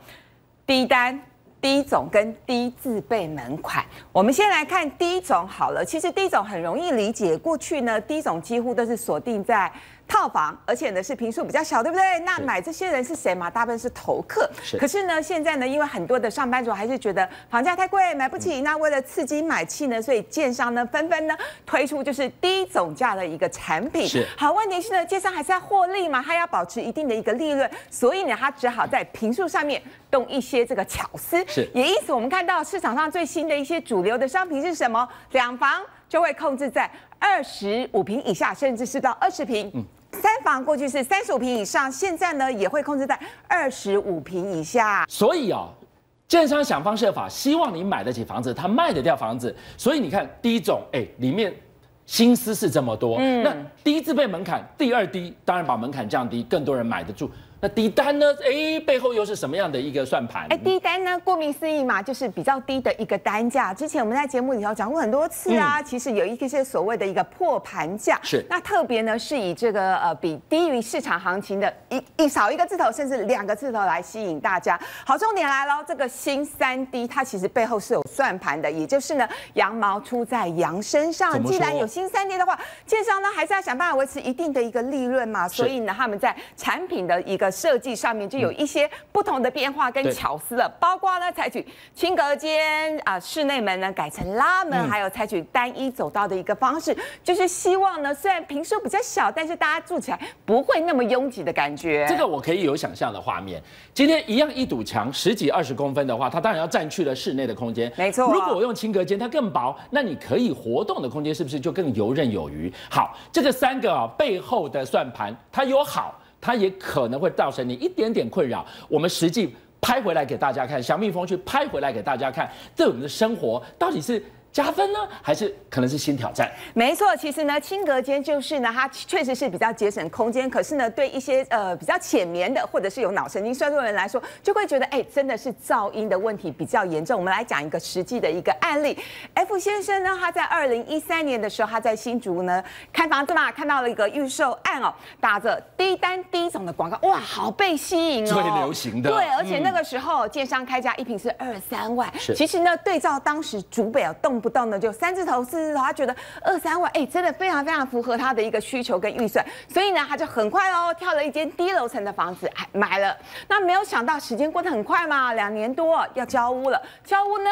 E: 低单。第一种跟低自备门槛，我们先来看第一种好了。其实第一种很容易理解，过去呢，第一种几乎都是锁定在。套房，而且呢是平数比较小，对不对？那买这些人是谁嘛？大部分是投客。
A: 是。
E: 可是呢，现在呢，因为很多的上班族还是觉得房价太贵，买不起。那为了刺激买气呢，所以建商呢纷纷呢推出就是低总价的一个产品。
A: 是。
E: 好，问题是呢，建商还是要获利嘛，他要保持一定的一个利润，所以呢，他只好在平数上面动一些这个巧思。
A: 是。
E: 也因此，我们看到市场上最新的一些主流的商品是什么？两房就会控制在二十五平以下，甚至是到二十平。嗯。三房过去是三十五平以上，现在呢也会控制在二十五平以下。
A: 所以啊，建商想方设法希望你买得起房子，他卖得掉房子。所以你看，第一种，哎，里面心思是这么多。嗯，那第一自备门槛，第二低，当然把门槛降低，更多人买得住。那低单呢？哎，背后又是什么样的一个算盘？
E: 哎，低单呢？顾名思义嘛，就是比较低的一个单价。之前我们在节目里头讲过很多次啊，其实有一些所谓的一个破盘价。
A: 是。
E: 那特别呢，是以这个呃比低于市场行情的一一少一个字头，甚至两个字头来吸引大家。好，重点来了，这个新三低它其实背后是有算盘的，也就是呢，羊毛出在羊身上。既然有新三 D 的话，建商呢还是要想办法维持一定的一个利润嘛。所以呢，他们在产品的一个设计上面就有一些不同的变化跟巧思了，包括呢采取轻隔间啊，室内门呢改成拉门，还有采取单一走道的一个方式，就是希望呢虽然平数比较小，但是大家住起来不会那么拥挤的感觉。
A: 这个我可以有想象的画面。今天一样一堵墙十几二十公分的话，它当然要占去了室内的空间。
E: 没错。
A: 如果我用轻隔间，它更薄，那你可以活动的空间是不是就更游刃有余？好，这个三个啊背后的算盘，它有好。它也可能会造成你一点点困扰。我们实际拍回来给大家看，小蜜蜂去拍回来给大家看，对我们的生活到底是。加分呢，还是可能是新挑战？
E: 没错，其实呢，轻隔间就是呢，它确实是比较节省空间。可是呢，对一些呃比较浅眠的，或者是有脑神经衰弱的人来说，就会觉得哎，真的是噪音的问题比较严重。我们来讲一个实际的一个案例。F 先生呢，他在二零一三年的时候，他在新竹呢看房子嘛，看到了一个预售案哦，打着低单低总的广告，哇，好被吸引
A: 哦，最流行的。
E: 对，而且那个时候建商开价一平是二三万，
A: 是。
E: 其实呢，对照当时竹北啊动。不动的就三字头四字头，他觉得二三万，哎，真的非常非常符合他的一个需求跟预算，所以呢，他就很快哦跳了一间低楼层的房子，哎，买了。那没有想到时间过得很快嘛，两年多要交屋了，交屋呢。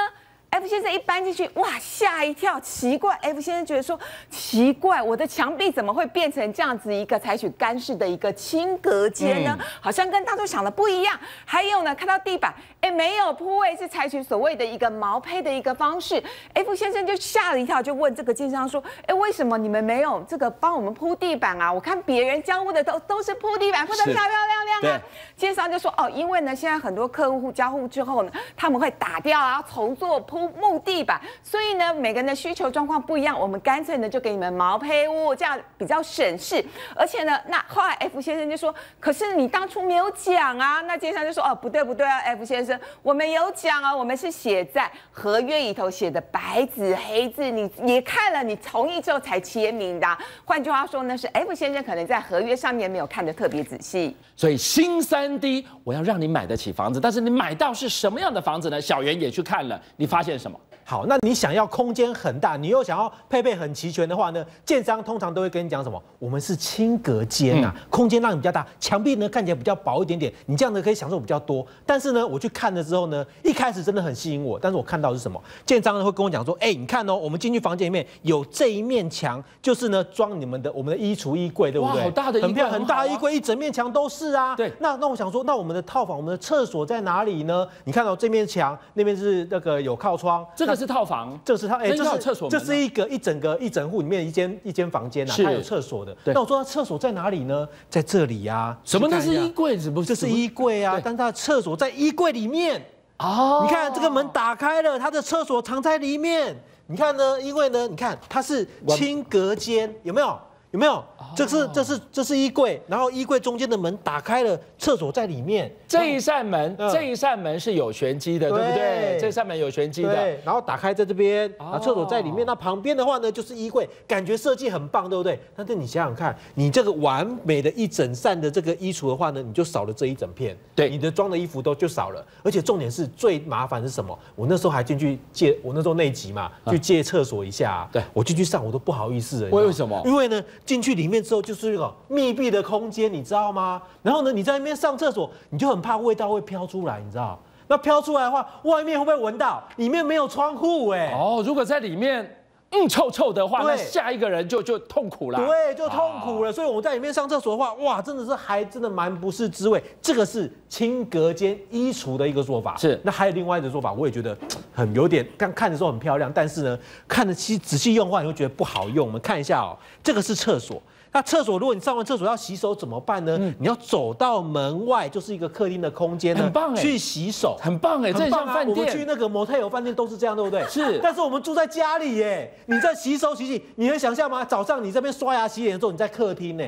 E: F 先生一搬进去，哇，吓一跳，奇怪。F 先生觉得说，奇怪，我的墙壁怎么会变成这样子一个采取干式的一个轻隔间呢？好像跟当初想的不一样。还有呢，看到地板，哎，没有铺位，是采取所谓的一个毛坯的一个方式。F 先生就吓了一跳，就问这个经商说，哎，为什么你们没有这个帮我们铺地板啊？我看别人交屋的都都是铺地板，铺的漂漂亮亮啊。经商就说，哦，因为呢，现在很多客户交户之后呢，他们会打掉啊，重做铺。木地板，所以呢，每个人的需求状况不一样，我们干脆呢就给你们毛坯屋，这样比较省事。而且呢，那后来 F 先生就说：“可是你当初没有讲啊。”那接下来就说：“哦，不对不对啊，F 先生，我们有讲啊，我们是写在合约里头写的白纸黑字，你也看了，你同意之后才签名的。换句话说呢，是 F 先生可能在合约上面没有看得特别仔细。
A: 所以新三 D，我要让你买得起房子，但是你买到是什么样的房子呢？小袁也去看了，你发现现什么？
C: 好，那你想要空间很大，你又想要配备很齐全的话呢？建商通常都会跟你讲什么？我们是轻隔间啊，空间让你比较大，墙壁呢看起来比较薄一点点，你这样子可以享受比较多。但是呢，我去看了之后呢，一开始真的很吸引我，但是我看到是什么？建商呢会跟我讲说，哎，你看哦，我们进去房间里面有这一面墙，就是呢装你们的我们的衣橱衣柜，对不对？
A: 好大的
C: 很漂亮，很大的衣柜，一整面墙都是啊。
A: 对，
C: 那那我想说，那我们的套房，我们的厕所在哪里呢？你看到这面墙，那边是那个有靠窗，
A: 这个是套房，
C: 这。是它，哎，
A: 这是厕所，
C: 这是一个一整个一整户里面一间一间房间呐，它有厕所的。那我说厕所在哪里呢？在这里呀。
A: 什么？那是衣柜，是不？
C: 这是衣柜啊，但它的厕所在衣柜里面。哦。你看这个门打开了，它的厕所藏在里面。你看呢？因为呢，你看它是轻隔间，有没有？有没有？这是这是这是衣柜，然后衣柜中间的门打开了，厕所在里面。
A: 这一扇门，
C: 嗯
A: 这一扇门是有玄机的，对不对？
C: 对
A: 这扇门有玄机的。
C: 然后打开在这边，然后厕所在里面。
A: 哦
C: 那旁边的话呢，就是衣柜，感觉设计很棒，对不对？但是你想想看，你这个完美的一整扇的这个衣橱的话呢，你就少了这一整片，
A: 对
C: 你的装的衣服都就少了。而且重点是最麻烦是什么？我那时候还进去借，我那时候内急嘛，去借厕所一下、
A: 啊对
C: 我进去上我都不好意思了。你知道吗
A: 为什么
C: 因为呢，进去里面之后就是一个密闭的空间，你知道吗？然后呢，你在那边上厕所，你就很怕味道会飘出来，你知道？那飘出来的话，外面会不会闻到？里面没有窗户哎、
A: 哦，如果在里面嗯臭臭的话，那下一个人就就痛苦了。
C: 对，就痛苦了。所以我在里面上厕所的话，哇，真的是还真的蛮不是滋味。这个是清隔间衣橱的一个做法。
A: 是
C: 那还有另外一个做法，我也觉得很有点，刚看的时候很漂亮，但是呢，看的细仔细用的话，你会觉得不好用。我们看一下哦，这个是厕所。那厕所，如果你上完厕所要洗手怎么办呢？你要走到门外，就是一个客厅的空间呢，
A: 很棒哎
C: 去洗手。
A: 很棒哎，这很
C: 很棒啊！我们去。那个 motel 饭店都是这样，对不对？
A: 是
C: 但是我们住在家里耶，你在洗手洗洗，你能想象吗？早上你这边刷牙洗脸的时候，你在客厅呢，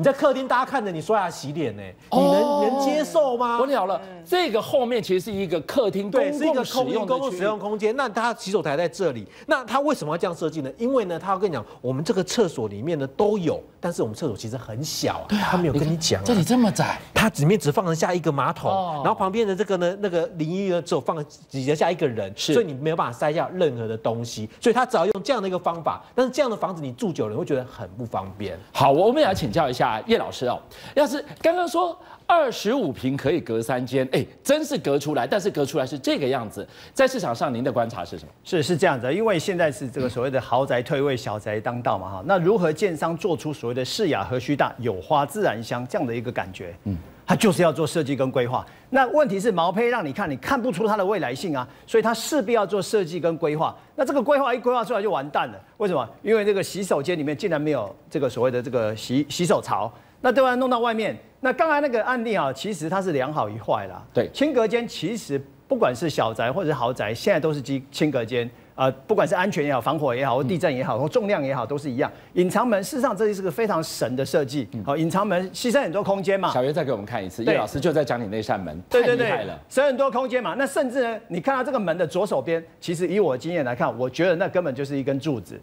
C: 你在客厅大家看着你刷牙洗脸呢，你能、
A: 哦
C: 能接受吗
A: 我？了了，这个后面其实是一个客厅，
C: 对，是一个
A: 共使
C: 空
A: 用的区域
C: 公共使用空间。那它洗手台在这里，那它为什么要这样设计呢？因为呢，他要跟你讲，我们这个厕所里面呢都有，但是我们厕所其实很小啊，对啊他没有跟你讲、啊。
A: 这里这么窄，
C: 它里面只放得下一个马桶，
A: 哦
C: 然后旁边的这个呢，那个淋浴呢只有放挤得下一个人，
A: 是
C: 所以你没有办法塞下任何的东西，所以他只要用这样的一个方法，但是这样的房子你住久了，你会觉得很不方便。
A: 好，我们也要请教一下叶老师哦。要是刚刚说二十五平可以隔三间，哎，真是隔出来，但是隔出来是这个样子，在市场上您的观察是什么？
F: 是是这样子的，因为现在是这个所谓的豪宅退位，小宅当道嘛哈。那如何建商做出所谓的市雅和须大、有花自然香这样的一个感觉？嗯，他就是要做设计跟规划。那问题是毛坯让你看，你看不出它的未来性啊，所以它势必要做设计跟规划。那这个规划一规划出来就完蛋了，为什么？因为这个洗手间里面竟然没有这个所谓的这个洗洗手槽，那对吧？弄到外面。那刚才那个案例啊，其实它是良好与坏啦。
A: 对
F: 轻隔间其实不管是小宅或者是豪宅，现在都是基轻隔间。呃，不管是安全也好，防火也好，或地震也好，或重量也好，都是一样。隐藏门，事实上这是个非常神的设计。好，隐藏门牺牲很多空间嘛。
A: 小袁再给我们看一次，
F: 对
A: 叶老师就在讲你那扇门，
F: 对对对
A: 太厉害了。，
F: 省很多空间嘛。那甚至呢，你看到这个门的左手边，其实以我的经验来看，我觉得那根本就是一根柱子。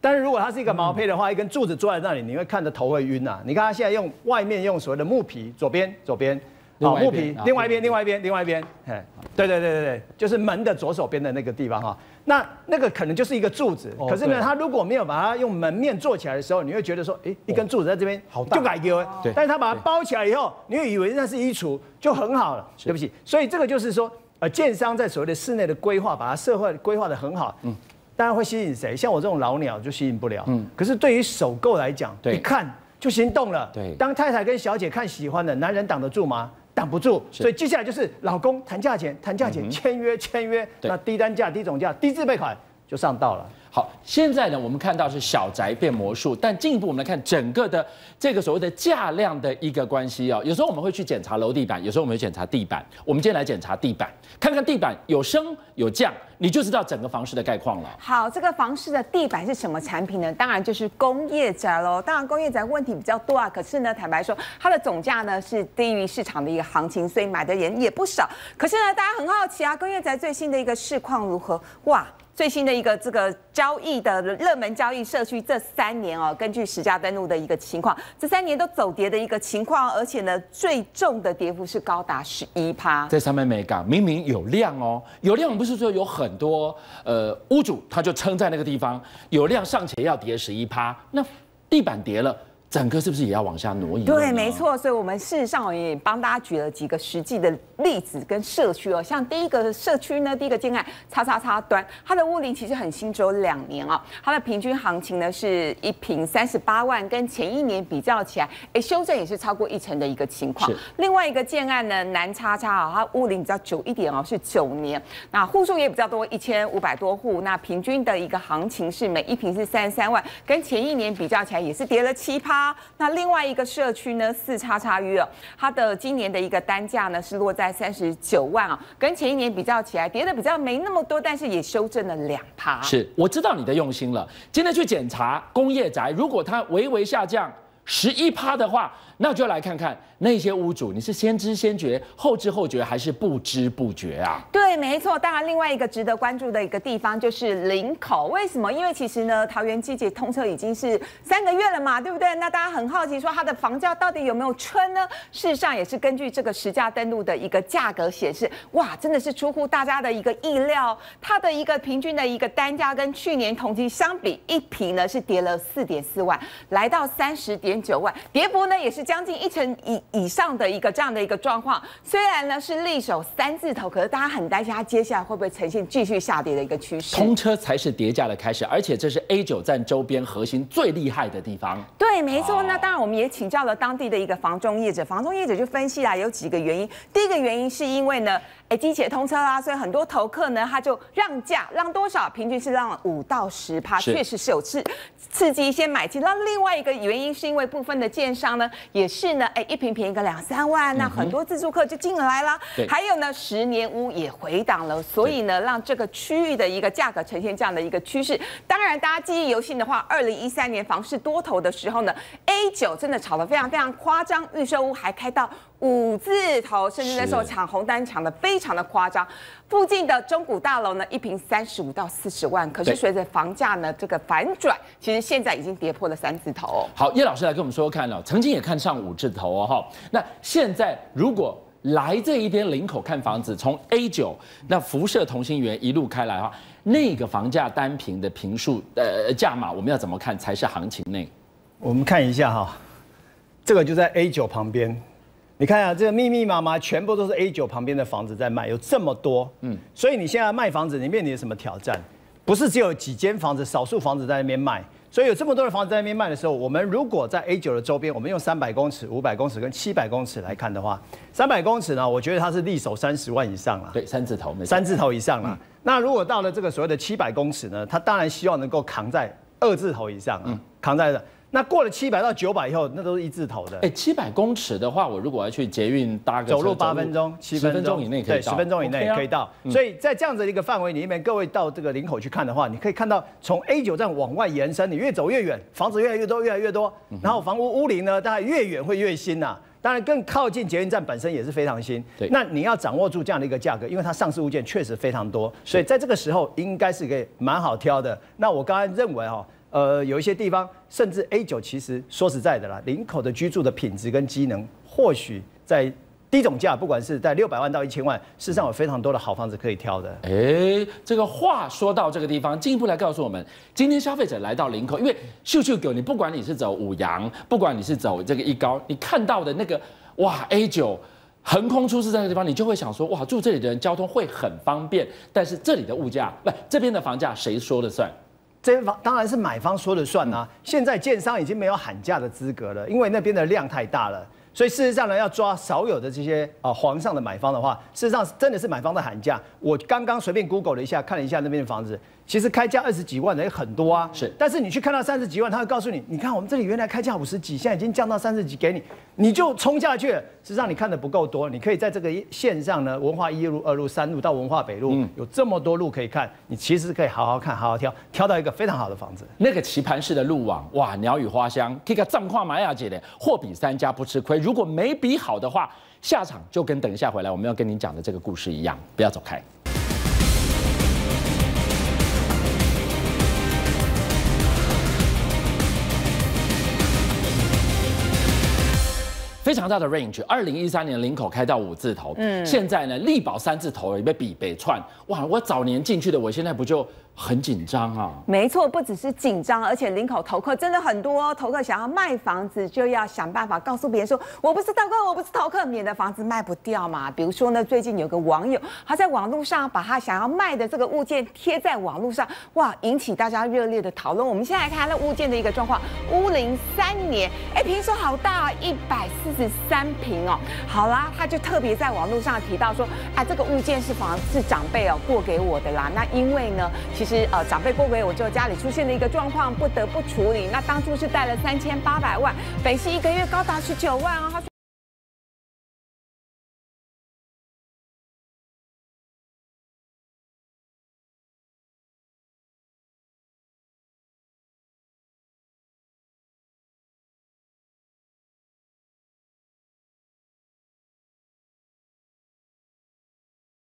F: 但是如果它是一个毛坯的话，一根柱子坐在那里，你会看着头会晕呐、你看它现在用外面用所谓的木皮，左边左边，
A: 另
F: 好木皮另外一边另外一边另外一边，哎，对对对对对，就是门的左手边的那个地方哈。那那个可能就是一个柱子，
C: 哦
F: 可是呢，
C: 对
F: 它如果没有把它用门面做起来的时候，你会觉得说，哎，一根柱子在这边
C: 好大
F: 就改丢了。
A: 对
F: 但是他把它包起来以后，你会以为那是衣橱，就很好了。对不起，所以这个就是说，呃，建商在所谓的室内的规划，把它社会规划的很好，嗯，当然会吸引谁？像我这种老鸟就吸引不了，嗯。可是对于首购来讲，一看就心动了。
A: 对
F: 当太太跟小姐看喜欢的，男人挡得住吗？挡不住，所以接下来就是老公谈价钱，谈价钱，签约签约，那低单价、低总价、低自备款就上道了。
A: 好，现在呢，我们看到是小宅变魔术，但进一步我们来看整个的这个所谓的价量的一个关系哦。有时候我们会去检查楼地板，有时候我们会检查地板。我们今天来检查地板，看看地板有升有降，你就知道整个房市的概况了。
E: 好，这个房市的地板是什么产品呢？当然就是工业宅喽。当然工业宅问题比较多啊，可是呢，坦白说，它的总价呢是低于市场的一个行情，所以买的人也不少。可是呢，大家很好奇啊，工业宅最新的一个市况如何？哇！最新的一个这个交易的热门交易社区，这三年哦，根据实价登录的一个情况，这三年都走跌的一个情况，而且呢，最重的跌幅是高达十一趴。
A: 在三美美港明明有量哦，有量不是说有很多呃屋主他就撑在那个地方，有量尚且要跌十一趴，那地板跌了，整个是不是也要往下挪移？
E: 对，没。错，所以我们事实上也帮大家举了几个实际的例子跟社区哦，像第一个社区呢，第一个建案叉叉叉端，它的屋龄其实很新，只有两年哦，它的平均行情呢是一平三十八万，跟前一年比较起来，哎，修正也是超过一成的一个情况。另外一个建案呢，南叉叉啊，它屋龄比较久一点哦，是九年，那户数也比较多，一千五百多户，那平均的一个行情是每一平是三十三万，跟前一年比较起来也是跌了七趴。那另外一个社区呢，四叉叉约哦，它的今年的一个单价呢是落在三十九万啊，跟前一年比较起来跌的比较没那么多，但是也修正了两趴。
A: 是，我知道你的用心了。今天去检查工业宅，如果它微微下降，十一趴的话，那就来看看那些屋主，你是先知先觉、后知后觉，还是不知不觉啊？
E: 对，没错。当然，另外一个值得关注的一个地方就是林口。为什么？因为其实呢，桃园季节通车已经是三个月了嘛，对不对？那大家很好奇，说它的房价到底有没有春呢？事实上，也是根据这个实价登录的一个价格显示，哇，真的是出乎大家的一个意料。它的一个平均的一个单价跟去年同期相比，一平呢是跌了四点四万，来到三十点九万，跌幅呢也是将近一成以以上的一个这样的一个状况。虽然呢是力守三字头，可是大家很担心它接下来会不会呈现继续下跌的一个趋势。
A: 通车才是跌价的开始，而且这是 A 九站周边核心最厉害的地方。
E: 对，没错。那当然，我们也请教了当地的一个房中业者，房中业者就分析啦，有几个原因。第一个原因是因为呢，哎，机铁通车啦，所以很多投客呢，他就让价，让多少？平均是让五到十趴，
A: 是
E: 确实是有刺刺激一些买气。那另外一个原因是因为部分的建商呢，也是呢，哎，一平便宜个两三万，那很多自住客就进来啦。
A: 对
E: 还有呢，十年屋也回档了，所以呢，让这个区域的一个价格呈现这样的一个趋势。当然，大家记忆犹新的话，二零一三年房市多头的时候呢，A 九真的炒得非常非常夸张，预售屋还开到五字头，甚至那时候
A: 是
E: 抢红单抢的非常的夸张。附近的中古大楼呢，一平三十五到四十万，可是
A: 对
E: 随着房价呢这个反转，其实现在已经跌破了三字头、哦。
A: 好，叶老师来跟我们说说看哦，曾经也看上五字头哦哈。那现在如果来这一边林口看房子，从 A 九那辐射同心圆一路开来的话，那个房价单平的平数呃价码，我们要怎么看才是行情内？
F: 我们看一下哈，这个就在 A 九旁边，你看啊，这个密密麻麻全部都是 A 九旁边的房子在卖，有这么多，嗯，所以你现在卖房子，你面临什么挑战？不是只有几间房子，少数房子在那边卖，所以有这么多的房子在那边卖的时候，我们如果在 A 九的周边，我们用三百公尺、五百公尺跟七百公尺来看的话，三百公尺呢，我觉得它是力守三十万以上了。
A: 对，三字头
F: 三字头以上了。那如果到了这个所谓的七百公尺呢，它当然希望能够扛在二字头以上啊，扛在的。那过了七百到九百以后，那都是一字头的。
A: 哎，七百公尺的话，我如果要去捷运搭个
F: 走路八分钟，七
A: 分钟以内可以
F: 对，
A: 到，
F: 十分钟以内可以到。所以在这样子的一个范围里面，各位到这个林口去看的话，你可以看到从 A 九站往外延伸，你越走越远，房子越来越多，越来越多。然后房屋屋龄呢，大概越远会越新呐。当然，更靠近捷运站本身也是非常新。
A: 对
F: 那你要掌握住这样的一个价格，因为它上市物件确实非常多，所以在这个时候应该是可以蛮好挑的。那我刚才认为哈、呃，有一些地方甚至 A 九，其实说实在的啦，林口的居住的品质跟机能，或许在低总价，不管是在六百万到一千万，事实上有非常多的好房子可以挑的。
A: 哎，这个话说到这个地方，进一步来告诉我们，今天消费者来到林口，因为秀秀狗，你不管你是走五羊，不管你是走这个一高，你看到的那个哇 A 九横空出世在那个地方，你就会想说，哇，住这里的人交通会很方便，但是这里的物价不，这边的房价谁说了算？
F: 这房当然是买方说了算啊。现在建商已经没有喊价的资格了，因为那边的量太大了。所以事实上呢，要抓少有的这些啊、皇上的买方的话，事实上真的是买方在喊价。我刚刚随便 Google 了一下，看了一下那边的房子，其实开价二十几万的也很多啊。
A: 是
F: 但是你去看到三十几万，他会告诉你，你看我们这里原来开价五十几，现在已经降到三十几给你，你就冲下去了。事实上你看的不够多，你可以在这个线上呢，文化一路、二路、三路到文化北路，有这么多路可以看，你其实可以好好看、好好挑，挑到一个非常好的房子。
A: 那个棋盘式的路网，哇，鸟语花香，这个藏跨玛雅姐的货比三家不吃亏。如果没比好的话，下场就跟等一下回来我们要跟您讲的这个故事一样，不要走开。非常大的 range，二零一三年林口开到五字头，嗯，现在呢力保三字头也被比北串，哇！我早年进去的，我现在不就很紧张啊？
E: 没错，不只是紧张，而且林口投客真的很多、哦。投客想要卖房子，就要想办法告诉别人说：“我不是投客，我不是投客”，免得房子卖不掉嘛。比如说呢，最近有个网友，他在网络上把他想要卖的这个物件贴在网络上，哇，引起大家热烈的讨论。我们先来看那物件的一个状况：屋龄三年，哎，平数好大、啊，一百四十三平哦。好啦，他就特别在网络上提到说：“啊，这个物件是房是长辈哦过给我的啦。那因为呢，其实呃长辈过给我就，家里出现了一个状况，不得不处理。那当初是贷了三千八百万，本息一个月高达十九万哦。